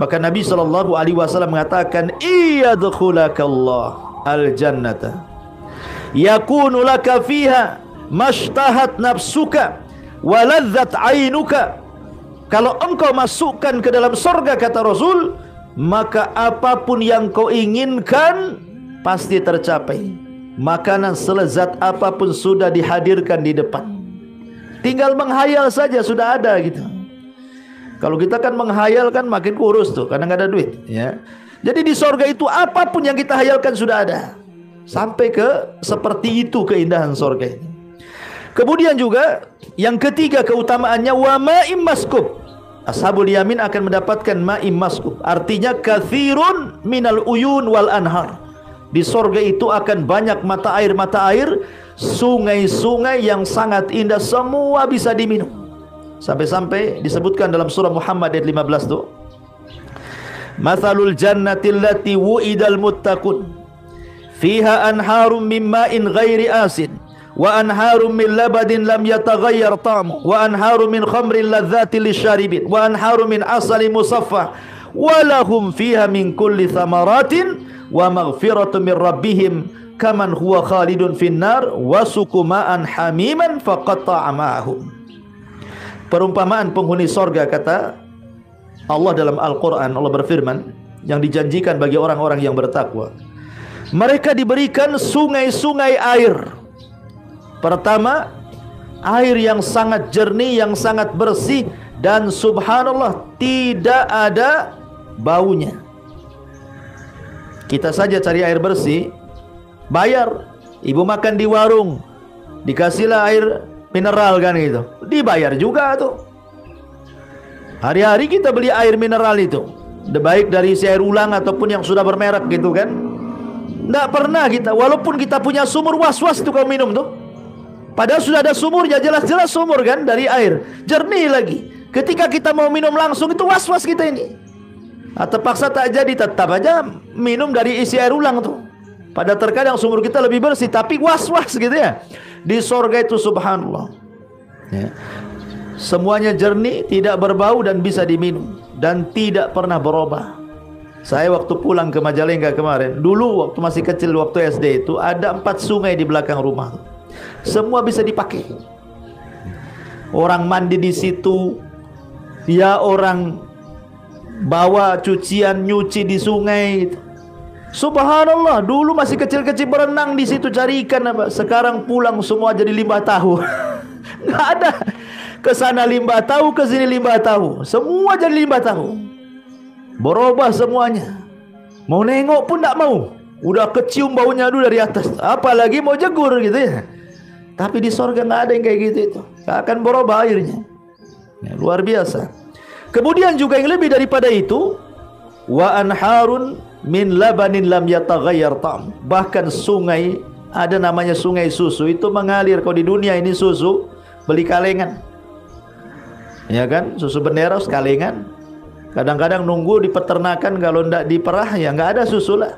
Maka Nabi sallallahu alaihi wasallam mengatakan, "Iyadkhulakallah al-jannata. Yakunu laka fiha mashtahat nafsuka wa ladzat 'ainuka Kalau engkau masukkan ke dalam sorga kata Rasul, maka apapun yang kau inginkan pasti tercapai. Makanan selezat apapun sudah dihadirkan di depan. Tinggal menghayal saja sudah ada gitu. Kalau kita kan menghayal kan makin kurus tuh karena nggak ada duit. Ya. Jadi di sorga itu apa pun yang kita hayalkan sudah ada. Sampai ke seperti itu keindahan sorga ini. Kemudian juga yang ketiga keutamaannya wa ma'im maskub. Ashabul yamin akan mendapatkan ma'im maskub. Artinya kathirun minal uyun wal anhar. Di sorga itu akan banyak mata air-mata air, sungai-sungai yang sangat indah semua bisa diminum. Sampai-sampai disebutkan dalam surah Muhammad ayat 15 itu. Mathalul jannati allati wu'idal muttaqun fiha anharum min ma'in ghairi asin wa anharum min labadin lam yataghayyar ta'mu wa anharum min khamrin ladzati lisyaribin wa anharum min asali musaffa wa lahum fiha min kulli thamaratin wa maghfiratu min rabbihim kaman huwa khalidun finnar wa sukuma'an hamiman faqatta'a ma'ahum perumpamaan penghuni sorga kata Allah dalam Al-Quran Allah berfirman yang dijanjikan bagi orang-orang yang bertakwa mereka diberikan sungai-sungai air Pertama, air yang sangat jernih, yang sangat bersih dan subhanallah tidak ada baunya. Kita saja cari air bersih, bayar. Ibu makan di warung, dikasihlah air mineral kan gitu. Dibayar juga tuh. Hari-hari kita beli air mineral itu. Baik dari si air ulang ataupun yang sudah bermerek gitu kan. Tidak pernah kita, walaupun kita punya sumur was-was tuh kalau minum tuh. Padahal sudah ada sumurnya, jelas-jelas sumur kan dari air. Jernih lagi. Ketika kita mau minum langsung itu was-was kita ini. Nah, terpaksa tak jadi tetap aja minum dari isi air ulang tuh. Pada terkadang sumur kita lebih bersih tapi was-was gitu ya. Di sorga itu subhanallah. Ya. Semuanya jernih, tidak berbau dan bisa diminum dan tidak pernah berubah. Saya waktu pulang ke Majalengka kemarin, dulu waktu masih kecil waktu SD itu ada empat sungai di belakang rumah. Semua bisa dipakai. Orang mandi di situ, ya orang bawa cucian nyuci di sungai. Subhanallah, dulu masih kecil-kecil berenang di situ cari ikan apa. Sekarang pulang semua jadi limbah tahu. Enggak ada. Ke sana limbah tahu, ke sini limbah tahu. Semua jadi limbah tahu. Berubah semuanya. Mau nengok pun tak mau. Udah kecium baunya dulu dari atas. Apalagi mau jegur gitu ya. Tapi di sorga nggak ada yang kayak gitu itu. Akan berubah airnya. Ya, luar biasa. Kemudian juga yang lebih daripada itu, wa anharun min labanin lam yataghayyar tam. Bahkan sungai ada namanya sungai susu itu mengalir kalau di dunia ini susu beli kalengan. Ya kan? Susu bendera kalengan. Kadang-kadang nunggu di peternakan kalau ndak diperah ya nggak ada susu lah.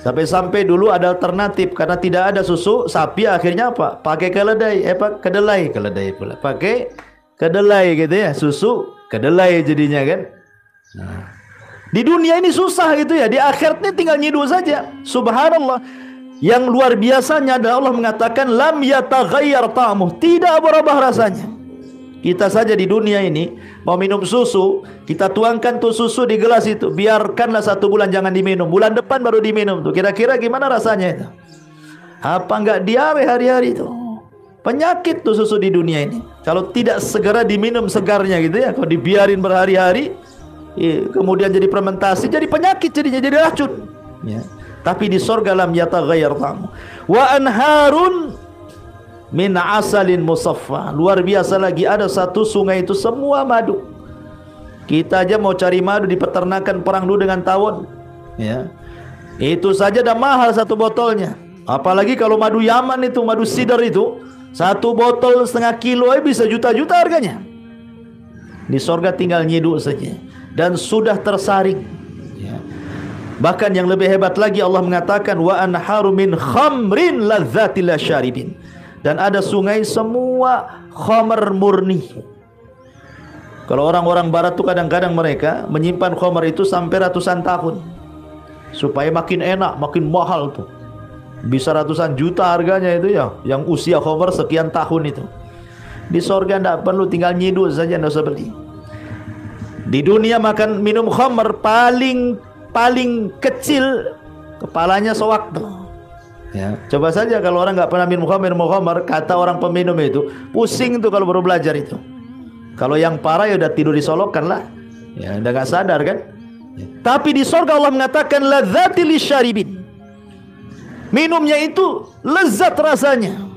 Sampai-sampai dulu ada alternatif karena tidak ada susu sapi akhirnya apa? Pakai keledai, eh apa? Kedelai, keledai pula. Pakai kedelai gitu ya, susu kedelai jadinya kan. Nah. Di dunia ini susah gitu ya, di akhirat ini tinggal nyidu saja. Subhanallah. Yang luar biasanya adalah Allah mengatakan lam yataghayyar ta'muh, tidak berubah rasanya. Kita saja di dunia ini mau minum susu, kita tuangkan tuh susu di gelas itu, biarkanlah satu bulan jangan diminum. Bulan depan baru diminum tuh. Kira-kira gimana rasanya itu? Apa enggak diare hari-hari itu? Penyakit tuh susu di dunia ini. Kalau tidak segera diminum segarnya gitu ya, kalau dibiarin berhari-hari, ya, kemudian jadi fermentasi, jadi penyakit jadinya jadi racun. Ya. Tapi di sorga lam yataghayyar ta'mu. Wa anharun min asalin musaffa. Luar biasa lagi ada satu sungai itu semua madu. Kita aja mau cari madu di peternakan perang dulu dengan tawon. Ya. Itu saja dah mahal satu botolnya. Apalagi kalau madu Yaman itu madu sidar itu satu botol setengah kilo bisa juta-juta harganya. Di sorga tinggal nyiduk saja dan sudah tersaring ya. bahkan yang lebih hebat lagi Allah mengatakan wa anharu min khamrin ladzatil syaribin dan ada sungai semua khamar murni. Kalau orang-orang barat tuh kadang-kadang mereka menyimpan khamar itu sampai ratusan tahun. Supaya makin enak, makin mahal tuh. Bisa ratusan juta harganya itu ya, yang usia khamar sekian tahun itu. Di sorga tidak perlu tinggal nyidu saja tidak usah beli. Di dunia makan minum khamr paling paling kecil kepalanya sewaktu. Ya, coba saja kalau orang nggak pernah minum khamr, minum khamr, kata orang peminum itu pusing tuh kalau baru belajar itu. Kalau yang parah ya udah tidur disolokan lah. Ya, udah nggak sadar kan? Ya. Tapi di sorga Allah mengatakan ladzati lisyaribin. Minumnya itu lezat rasanya.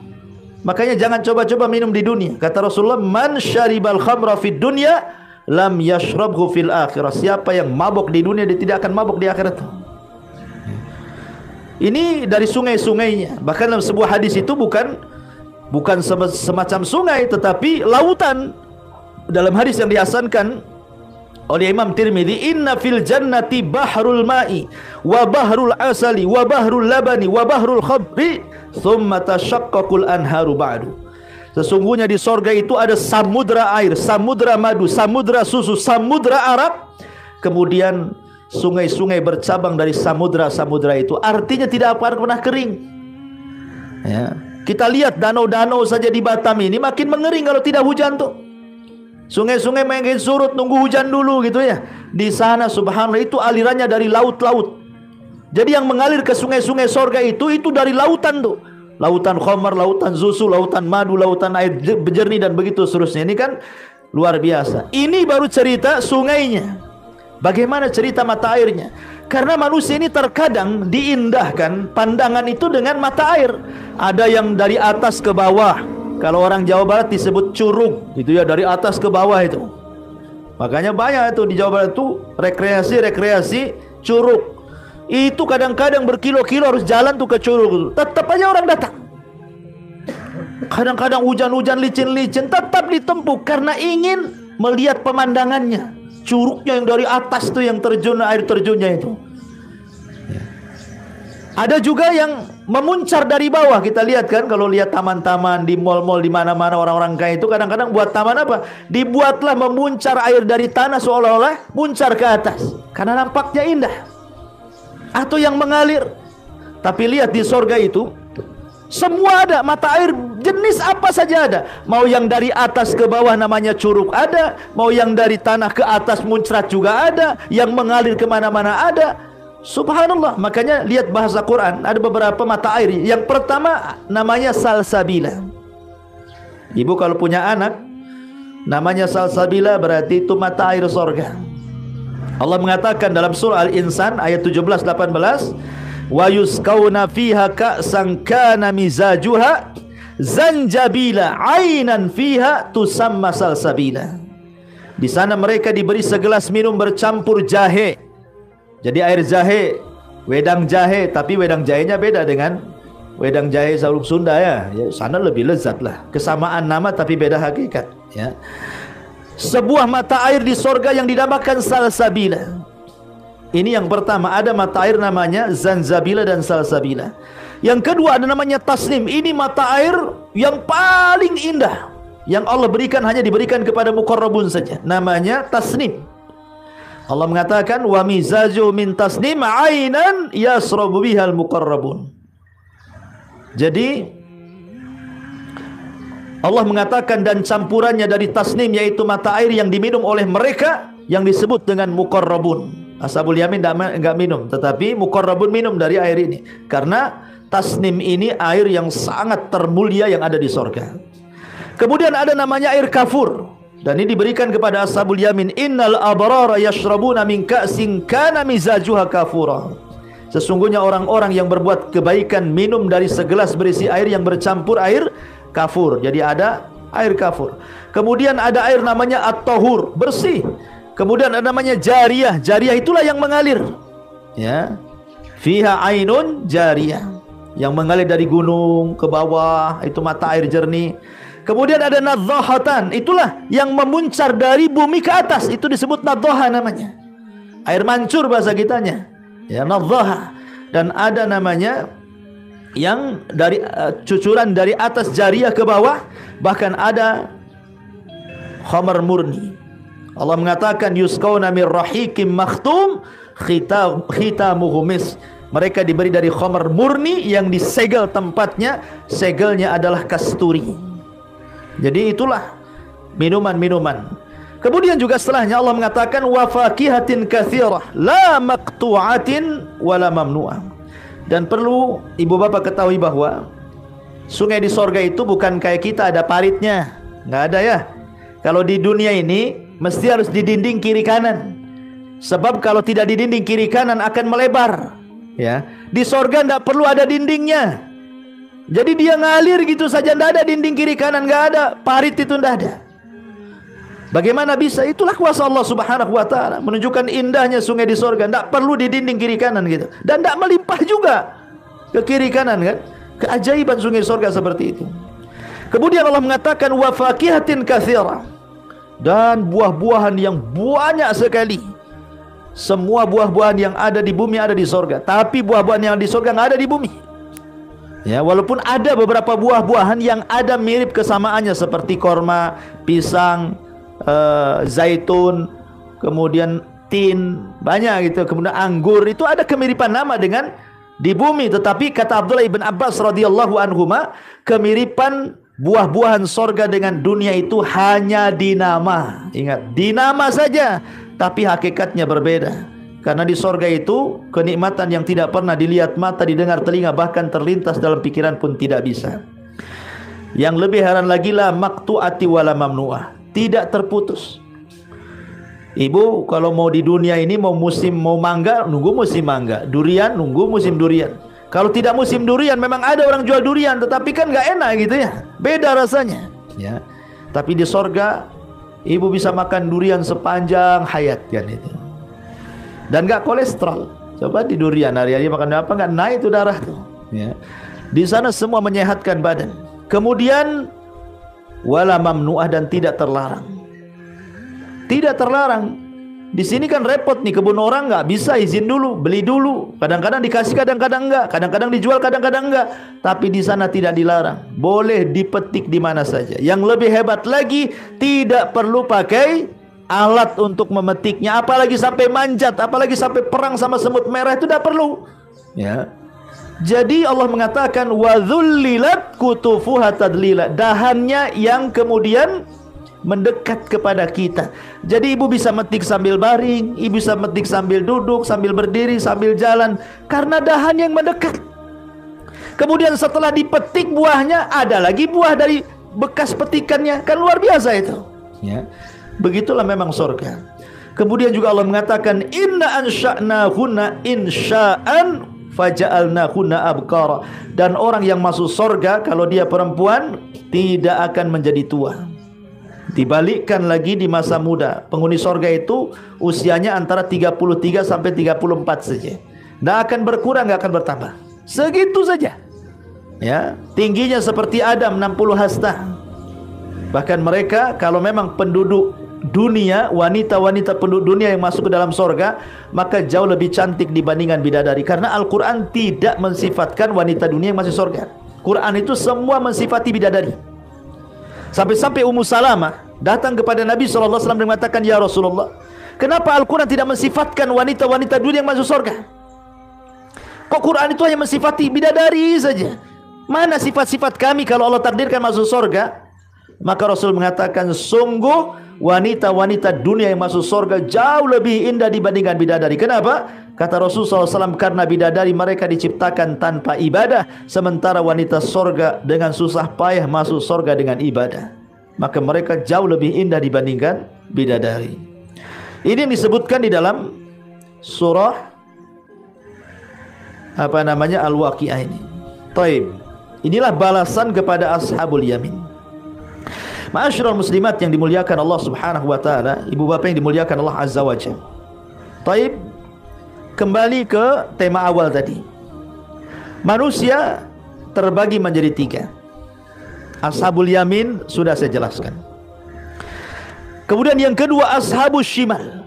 Makanya jangan coba-coba minum di dunia. Kata Rasulullah, "Man syaribal khamra fid dunya lam yashrabhu fil akhirah." Siapa yang mabok di dunia dia tidak akan mabok di akhirat. Ini dari sungai-sungainya. Bahkan dalam sebuah hadis itu bukan bukan semacam sungai tetapi lautan. Dalam hadis yang diasankan oleh Imam Tirmidzi, "Inna fil jannati bahrul ma'i wa bahrul asali wa bahrul labani wa bahrul khabri, thumma tashaqqaqul anharu ba'du." Sesungguhnya di sorga itu ada samudra air, samudra madu, samudra susu, samudra Arab. Kemudian sungai-sungai bercabang dari samudra-samudra itu artinya tidak akan pernah kering. Ya. Kita lihat danau-danau saja di Batam ini makin mengering kalau tidak hujan tuh. Sungai-sungai makin surut nunggu hujan dulu gitu ya. Di sana subhanallah itu alirannya dari laut-laut. Jadi yang mengalir ke sungai-sungai sorga itu itu dari lautan tuh. Lautan khamar, lautan susu, lautan madu, lautan air jernih dan begitu seterusnya. Ini kan luar biasa. Ini baru cerita sungainya. Bagaimana cerita mata airnya? Karena manusia ini terkadang diindahkan pandangan itu dengan mata air. Ada yang dari atas ke bawah. Kalau orang Jawa Barat disebut curug, itu ya dari atas ke bawah itu. Makanya banyak itu di Jawa Barat itu rekreasi-rekreasi curug. Itu kadang-kadang berkilo-kilo harus jalan tuh ke curug. Tetap aja orang datang. Kadang-kadang hujan-hujan licin-licin tetap ditempuh karena ingin melihat pemandangannya curugnya yang dari atas tuh yang terjun air terjunnya itu. Ada juga yang memuncar dari bawah. Kita lihat kan kalau lihat taman-taman di mall-mall di mana-mana orang-orang kaya itu kadang-kadang buat taman apa? Dibuatlah memuncar air dari tanah seolah-olah muncar ke atas karena nampaknya indah. Atau yang mengalir. Tapi lihat di sorga itu semua ada, mata air jenis apa saja ada. Mau yang dari atas ke bawah namanya curug ada, mau yang dari tanah ke atas muncrat juga ada, yang mengalir ke mana-mana ada. Subhanallah, makanya lihat bahasa Quran ada beberapa mata air. Yang pertama namanya salsabila. Ibu kalau punya anak namanya salsabila berarti itu mata air sorga. Allah mengatakan dalam surah Al-Insan ayat 17 18 wa yuskauna fiha ka'san kana mizajuha zanjabila ainan fiha tusamma salsabila. Di sana mereka diberi segelas minum bercampur jahe. Jadi air jahe wedang jahe tapi wedang jahenya beda dengan wedang jahe Sauruk Sunda ya. ya sana lebih lezat lah. Kesamaan nama tapi beda hakikat ya sebuah mata air di sorga yang dinamakan salsabila ini yang pertama ada mata air namanya zanzabila dan salsabila. Yang kedua ada namanya tasnim. Ini mata air yang paling indah yang Allah berikan hanya diberikan kepada mukarrabun saja. Namanya tasnim. Allah mengatakan wa mizaju min tasnim ainan yasrabu bihal mukarrabun. Jadi Allah mengatakan dan campurannya dari tasnim yaitu mata air yang diminum oleh mereka yang disebut dengan mukarrabun. Ashabul Yamin enggak minum, tetapi Muqarrabun minum dari air ini karena tasnim ini air yang sangat termulia yang ada di sorga. Kemudian ada namanya air kafur dan ini diberikan kepada Ashabul Yamin. Innal abrara yashrabuna min ka'sin kana mizajuha kafura. Sesungguhnya orang-orang yang berbuat kebaikan minum dari segelas berisi air yang bercampur air kafur. Jadi ada air kafur. Kemudian ada air namanya at-tahur, bersih. Kemudian ada namanya jariyah. Jariyah itulah yang mengalir. Ya. Fiha ainun jariyah. Yang mengalir dari gunung ke bawah, itu mata air jernih. Kemudian ada nadzahatan, itulah yang memuncar dari bumi ke atas, itu disebut nadzaha namanya. Air mancur bahasa kitanya. Ya, nadzaha. Dan ada namanya yang dari uh, cucuran dari atas jariah ke bawah, bahkan ada khamar murni. Allah mengatakan yuskauna min rahikim makhtum khitam khitamuhu. Mereka diberi dari khamar murni yang disegel tempatnya, segelnya adalah kasturi. Jadi itulah minuman-minuman. Kemudian juga setelahnya Allah mengatakan wa fakihatin katsirah la maqtu'atin wala mamnu'ah. Dan perlu ibu bapak ketahui bahwa sungai di sorga itu bukan kayak kita ada paritnya, nggak ada ya. Kalau di dunia ini mesti harus di dinding kiri kanan. Sebab kalau tidak di dinding kiri kanan akan melebar. Ya, di sorga tidak perlu ada dindingnya. Jadi dia ngalir gitu saja, tidak ada dinding kiri kanan, nggak ada parit itu tidak ada. Bagaimana bisa? Itulah kuasa Allah Subhanahu wa taala menunjukkan indahnya sungai di sorga. Tidak perlu di dinding kiri kanan gitu. Dan tidak melimpah juga ke kiri kanan kan? Keajaiban sungai sorga seperti itu. Kemudian Allah mengatakan wa fakihatin katsira dan buah-buahan yang banyak sekali. Semua buah-buahan yang ada di bumi ada di sorga. Tapi buah-buahan yang di sorga nggak ada di bumi. Ya, walaupun ada beberapa buah-buahan yang ada mirip kesamaannya seperti korma, pisang, uh, zaitun, kemudian tin, banyak gitu. Kemudian anggur itu ada kemiripan nama dengan di bumi, tetapi kata Abdullah ibn Abbas radhiyallahu anhu kemiripan buah-buahan sorga dengan dunia itu hanya di nama. Ingat, di nama saja, tapi hakikatnya berbeda. Karena di sorga itu kenikmatan yang tidak pernah dilihat mata, didengar telinga, bahkan terlintas dalam pikiran pun tidak bisa. Yang lebih heran lagi lah maktuati wala mamnuah tidak terputus. Ibu kalau mau di dunia ini mau musim mau mangga nunggu musim mangga, durian nunggu musim durian. Kalau tidak musim durian memang ada orang jual durian tetapi kan nggak enak gitu ya. Beda rasanya, ya. Tapi di sorga ibu bisa makan durian sepanjang hayat kan itu. Dan nggak kolesterol. Coba di durian hari-hari makan apa nggak naik itu darah tuh, ya. Di sana semua menyehatkan badan. Kemudian wala mamnuah dan tidak terlarang. Tidak terlarang. Di sini kan repot nih kebun orang nggak bisa izin dulu, beli dulu. Kadang-kadang dikasih, kadang-kadang enggak. Kadang-kadang dijual, kadang-kadang enggak. Tapi di sana tidak dilarang. Boleh dipetik di mana saja. Yang lebih hebat lagi, tidak perlu pakai alat untuk memetiknya. Apalagi sampai manjat, apalagi sampai perang sama semut merah itu tidak perlu. Ya, jadi Allah mengatakan wadzullilat kutufuha tadlila. Dahannya yang kemudian mendekat kepada kita. Jadi ibu bisa metik sambil baring, ibu bisa metik sambil duduk, sambil berdiri, sambil jalan karena dahan yang mendekat. Kemudian setelah dipetik buahnya ada lagi buah dari bekas petikannya. Kan luar biasa itu. Ya. Begitulah memang surga. Kemudian juga Allah mengatakan inna ansha'na hunna insha'an faja'alnahunna abkara. Dan orang yang masuk sorga kalau dia perempuan tidak akan menjadi tua. Dibalikkan lagi di masa muda. Penghuni sorga itu usianya antara 33 sampai 34 saja. Tidak akan berkurang tidak akan bertambah. Segitu saja. Ya tingginya seperti Adam 60 hasta. Bahkan mereka kalau memang penduduk dunia wanita-wanita penduduk dunia yang masuk ke dalam sorga maka jauh lebih cantik dibandingkan bidadari. Karena Al-Quran tidak mensifatkan wanita dunia yang masih sorga. Quran itu semua mensifati bidadari. Sampai-sampai Ummu Salamah datang kepada Nabi SAW dan mengatakan Ya Rasulullah kenapa Al-Quran tidak mensifatkan wanita-wanita dunia yang masuk sorga? Kok Quran itu hanya mensifati bidadari saja? Mana sifat-sifat kami kalau Allah takdirkan masuk sorga? Maka Rasul mengatakan sungguh wanita-wanita dunia yang masuk surga jauh lebih indah dibandingkan bidadari. Kenapa? Kata Rasulullah SAW karena bidadari mereka diciptakan tanpa ibadah sementara wanita surga dengan susah payah masuk surga dengan ibadah. Maka mereka jauh lebih indah dibandingkan bidadari. Ini disebutkan di dalam surah apa namanya Al-Waqiah ini. Taib. Inilah balasan kepada ashabul yamin. Ma'asyiral muslimat yang dimuliakan Allah Subhanahu wa taala, ibu bapak yang dimuliakan Allah Azza wa Jalla. Taib kembali ke tema awal tadi. Manusia terbagi menjadi tiga. Ashabul yamin sudah saya jelaskan. Kemudian yang kedua ashabus shimal.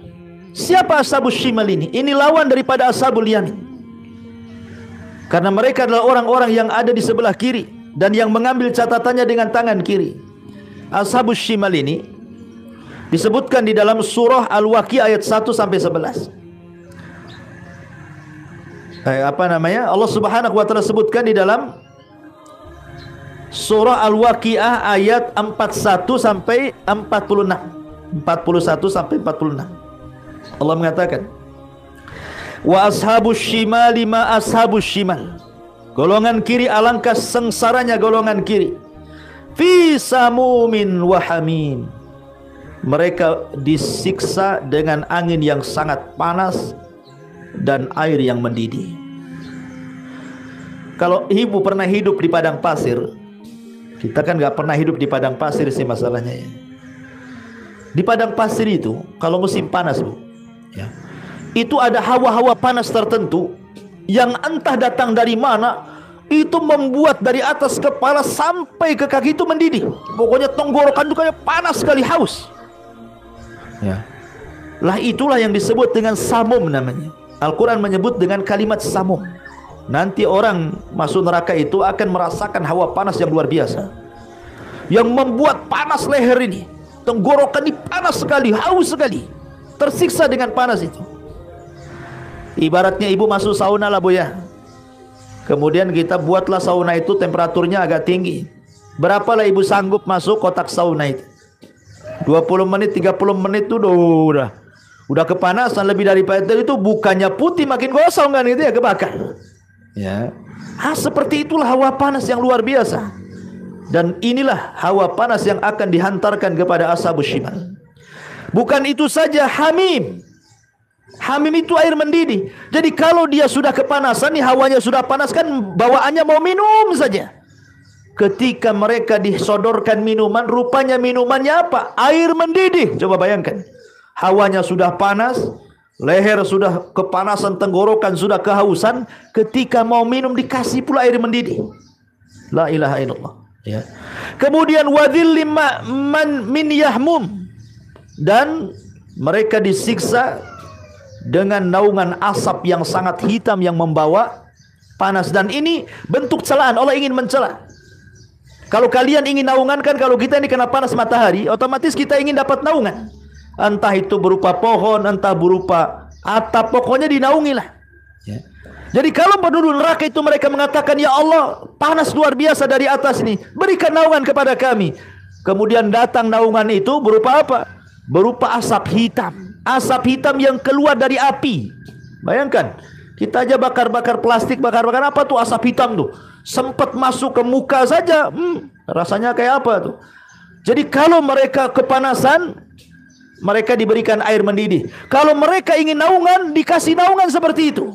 Siapa ashabus shimal ini? Ini lawan daripada ashabul yamin. Karena mereka adalah orang-orang yang ada di sebelah kiri dan yang mengambil catatannya dengan tangan kiri. Ashabus Shimal ini disebutkan di dalam surah Al-Waqi ayat 1 sampai 11. Eh, apa namanya? Allah Subhanahu wa taala sebutkan di dalam surah Al-Waqiah ayat 41 sampai 46. 41 sampai 46. Allah mengatakan, Wa ashabus shimali ma ashabus shimal. Golongan kiri alangkah sengsaranya golongan kiri. Fi samumin wa hamim. Mereka disiksa dengan angin yang sangat panas dan air yang mendidih. Kalau ibu pernah hidup di padang pasir, kita kan nggak pernah hidup di padang pasir sih masalahnya ya. Di padang pasir itu, kalau musim panas bu, ya, itu ada hawa-hawa panas tertentu yang entah datang dari mana itu membuat dari atas kepala sampai ke kaki itu mendidih. Pokoknya tenggorokan itu kayak panas sekali haus. Ya. Lah itulah yang disebut dengan samum namanya. Al-Quran menyebut dengan kalimat samum. Nanti orang masuk neraka itu akan merasakan hawa panas yang luar biasa. Yang membuat panas leher ini. Tenggorokan ini panas sekali, haus sekali. Tersiksa dengan panas itu. Ibaratnya ibu masuk sauna lah bu ya. Kemudian kita buatlah sauna itu temperaturnya agak tinggi. Berapalah ibu sanggup masuk kotak sauna itu? 20 menit, 30 menit itu udah udah kepanasan lebih daripada itu bukannya putih makin gosong kan itu ya kebakar. Ya. Ah, seperti itulah hawa panas yang luar biasa. Dan inilah hawa panas yang akan dihantarkan kepada ashabus shimal. Bukan itu saja hamim. Hamim itu air mendidih. Jadi kalau dia sudah kepanasan, nih hawanya sudah panas kan bawaannya mau minum saja. Ketika mereka disodorkan minuman, rupanya minumannya apa? Air mendidih. Coba bayangkan. Hawanya sudah panas, leher sudah kepanasan, tenggorokan sudah kehausan. Ketika mau minum dikasih pula air mendidih. La ilaha illallah. Ya. Kemudian wadil lima man min yahmum dan mereka disiksa dengan naungan asap yang sangat hitam yang membawa panas. Dan ini bentuk celaan. Allah ingin mencela. Kalau kalian ingin naungan kan kalau kita ini kena panas matahari otomatis kita ingin dapat naungan. Entah itu berupa pohon entah berupa atap pokoknya dinaungilah. Ya. jadi kalau penduduk neraka itu mereka mengatakan ya Allah panas luar biasa dari atas ini. Berikan naungan kepada kami. Kemudian datang naungan itu berupa apa? Berupa asap hitam asap hitam yang keluar dari api. Bayangkan, kita aja bakar-bakar plastik, bakar-bakar apa tuh asap hitam tuh. Sempat masuk ke muka saja, hmm, rasanya kayak apa tuh. Jadi kalau mereka kepanasan, mereka diberikan air mendidih. Kalau mereka ingin naungan, dikasih naungan seperti itu.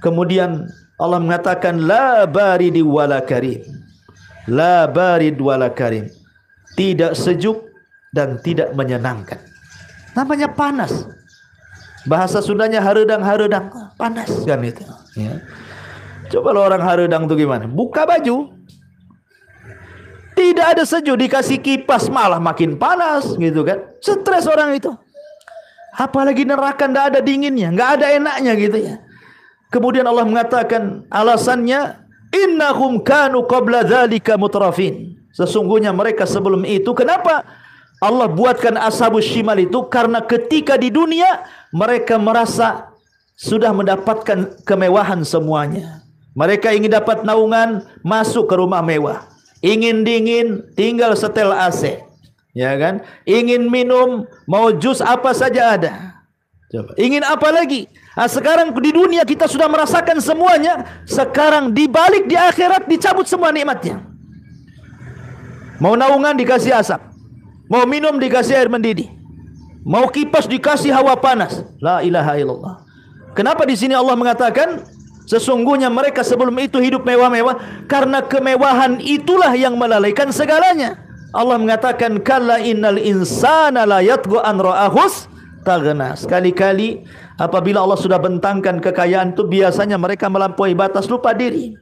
Kemudian Allah mengatakan la baridi wala karim. La barid wala karim. Tidak sejuk dan tidak menyenangkan. Namanya panas. Bahasa Sundanya haredang-haredang. Panas kan itu. Ya. Coba lo orang haredang tuh gimana? Buka baju. Tidak ada sejuk. Dikasih kipas malah makin panas gitu kan. Stres orang itu. Apalagi neraka ndak ada dinginnya. nggak ada enaknya gitu ya. Kemudian Allah mengatakan alasannya. Innahum kanu qabla dhalika mutrafin. Sesungguhnya mereka sebelum itu. Kenapa? Allah buatkan ashabus shimal itu karena ketika di dunia mereka merasa sudah mendapatkan kemewahan semuanya. Mereka ingin dapat naungan, masuk ke rumah mewah. Ingin dingin, tinggal setel AC. Ya kan? Ingin minum, mau jus apa saja ada. Coba. Ingin apa lagi? Nah, sekarang di dunia kita sudah merasakan semuanya. Sekarang dibalik di akhirat dicabut semua nikmatnya. Mau naungan dikasih asap. Mau minum dikasih air mendidih. Mau kipas dikasih hawa panas. La ilaha illallah. Kenapa di sini Allah mengatakan sesungguhnya mereka sebelum itu hidup mewah-mewah karena kemewahan itulah yang melalaikan segalanya. Allah mengatakan kalla innal insana la yatghu an ra'ahus. Sekali-kali apabila Allah sudah bentangkan kekayaan itu biasanya mereka melampaui batas lupa diri.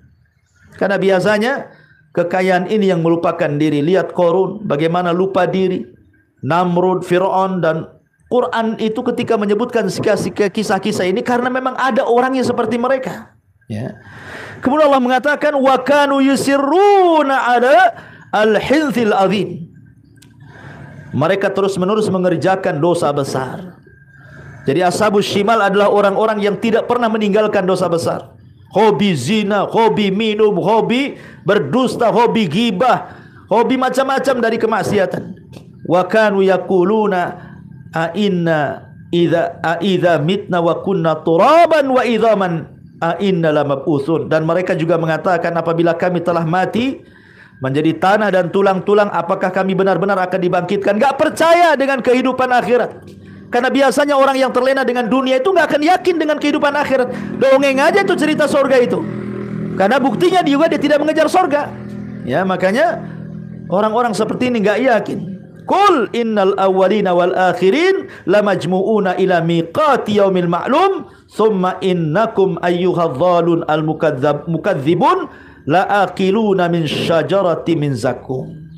Karena biasanya kekayaan ini yang melupakan diri. Lihat Korun bagaimana lupa diri. Namrud, Fir'aun dan Quran itu ketika menyebutkan kisah-kisah ini karena memang ada orang yang seperti mereka. Ya. Kemudian Allah mengatakan wa kanu yusirruna ada al-hinthil. Mereka terus-menerus mengerjakan dosa besar. Jadi ashabus shimal adalah orang-orang yang tidak pernah meninggalkan dosa besar hobi zina, hobi minum, hobi berdusta, hobi gibah, hobi macam-macam dari kemaksiatan. wa kanu yaquluna a inna idza a idza mitna wa kunna turaban wa idzaman a inna lamab'utsun dan mereka juga mengatakan apabila kami telah mati menjadi tanah dan tulang-tulang apakah kami benar-benar akan dibangkitkan? Enggak percaya dengan kehidupan akhirat karena biasanya orang yang terlena dengan dunia itu enggak akan yakin dengan kehidupan akhirat. Dongeng aja itu cerita surga itu. Karena buktinya juga dia tidak mengejar surga ya makanya orang-orang seperti ini enggak yakin. Kul innal awwalina wal akhirin lamajmu'una ila miqati yaumil ma'lum thumma innakum ayyuhadh-dhalun al-mukadzab mukadzibun la aqiluna min syajarati min zakum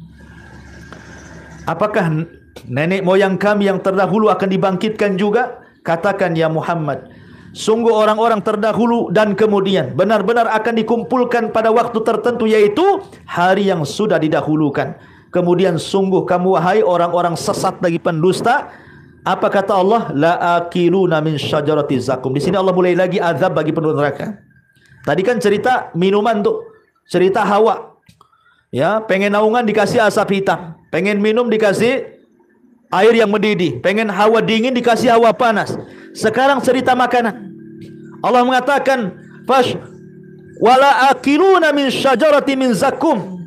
Apakah nenek moyang kami yang terdahulu akan dibangkitkan juga? Katakan ya Muhammad, sungguh orang-orang terdahulu dan kemudian benar-benar akan dikumpulkan pada waktu tertentu yaitu hari yang sudah didahulukan. Kemudian sungguh kamu wahai orang-orang sesat lagi pendusta. Apa kata Allah? La akiluna min syajarati zakum. Di sini Allah mulai lagi azab bagi penduduk neraka. Tadi kan cerita minuman tuh. Cerita Hawa. Ya, pengen naungan dikasih asap hitam. Pengen minum dikasih air yang mendidih. Pengen hawa dingin dikasih hawa panas. Sekarang cerita makanan. Allah mengatakan, "Fash wala akiluna min syajarati min zakum."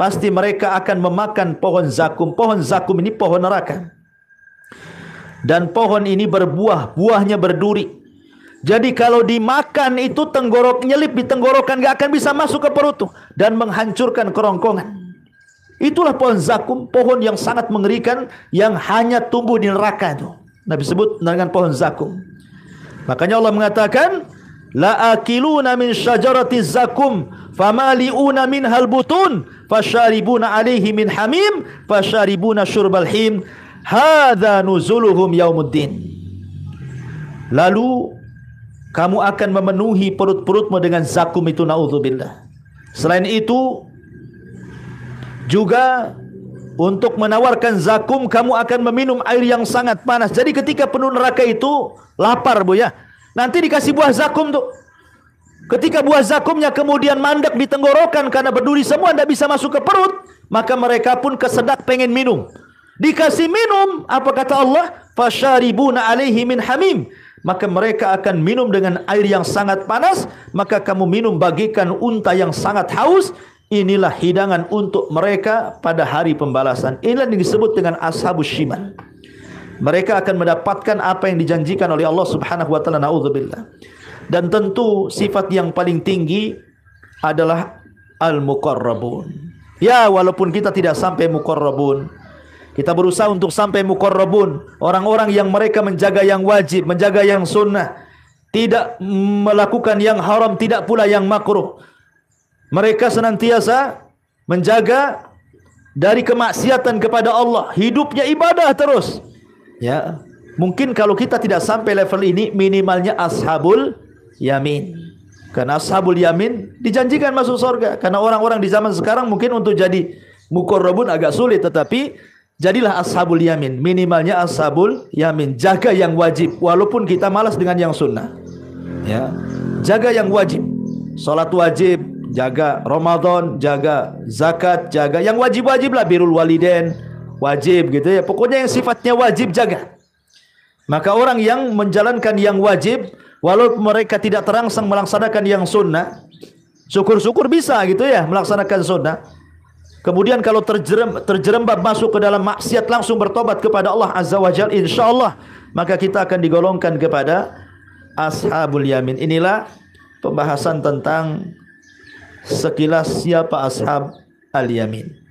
pasti mereka akan memakan pohon zakum. Pohon zakum ini pohon neraka. Dan pohon ini berbuah, buahnya berduri. Jadi kalau dimakan itu tenggorok nyelip di tenggorokan gak akan bisa masuk ke perut dan menghancurkan kerongkongan. Itulah pohon zakum, pohon yang sangat mengerikan yang hanya tumbuh di neraka itu. Nabi sebut dengan pohon zakum. Makanya Allah mengatakan la akiluna min syajarati zakum famaliuna minhal butun fasharibuna alaihi min hamim fasharibuna syurbal him hadza nuzuluhum yaumuddin lalu kamu akan memenuhi perut-perutmu dengan zakum itu naudzubillah selain itu juga untuk menawarkan zakum kamu akan meminum air yang sangat panas jadi ketika penuh neraka itu lapar Bu ya nanti dikasih buah zakum tuh Ketika buah zakumnya kemudian mandek di tenggorokan karena berduri semua tidak bisa masuk ke perut, maka mereka pun kesedak pengen minum. Dikasih minum, apa kata Allah? Fasharibuna alaihi min hamim. Maka mereka akan minum dengan air yang sangat panas, maka kamu minum bagikan unta yang sangat haus. Inilah hidangan untuk mereka pada hari pembalasan. Inilah yang disebut dengan ashabus shiman. Mereka akan mendapatkan apa yang dijanjikan oleh Allah Subhanahu wa taala. Nauzubillah. Dan tentu sifat yang paling tinggi adalah al-muqarrabun. Ya, walaupun kita tidak sampai muqarrabun, kita berusaha untuk sampai muqarrabun, orang-orang yang mereka menjaga yang wajib, menjaga yang sunnah, tidak melakukan yang haram, tidak pula yang makruh. Mereka senantiasa menjaga dari kemaksiatan kepada Allah, hidupnya ibadah terus. Ya, mungkin kalau kita tidak sampai level ini minimalnya ashabul yamin. Karena ashabul yamin dijanjikan masuk surga. Karena orang-orang di zaman sekarang mungkin untuk jadi mukorrabun agak sulit. Tetapi jadilah ashabul yamin. Minimalnya ashabul yamin. Jaga yang wajib. Walaupun kita malas dengan yang sunnah. Ya, Jaga yang wajib. Salat wajib. Jaga Ramadan. Jaga zakat. Jaga yang wajib-wajib lah. Birul waliden. Wajib gitu ya. Pokoknya yang sifatnya wajib jaga. Maka orang yang menjalankan yang wajib Walaupun mereka tidak terangsang melaksanakan yang sunnah, syukur-syukur bisa gitu ya melaksanakan sunnah. Kemudian kalau terjerem, terjerembab masuk ke dalam maksiat langsung bertobat kepada Allah Azza wa Jalla insyaallah maka kita akan digolongkan kepada ashabul yamin. Inilah pembahasan tentang sekilas siapa ashab al yamin.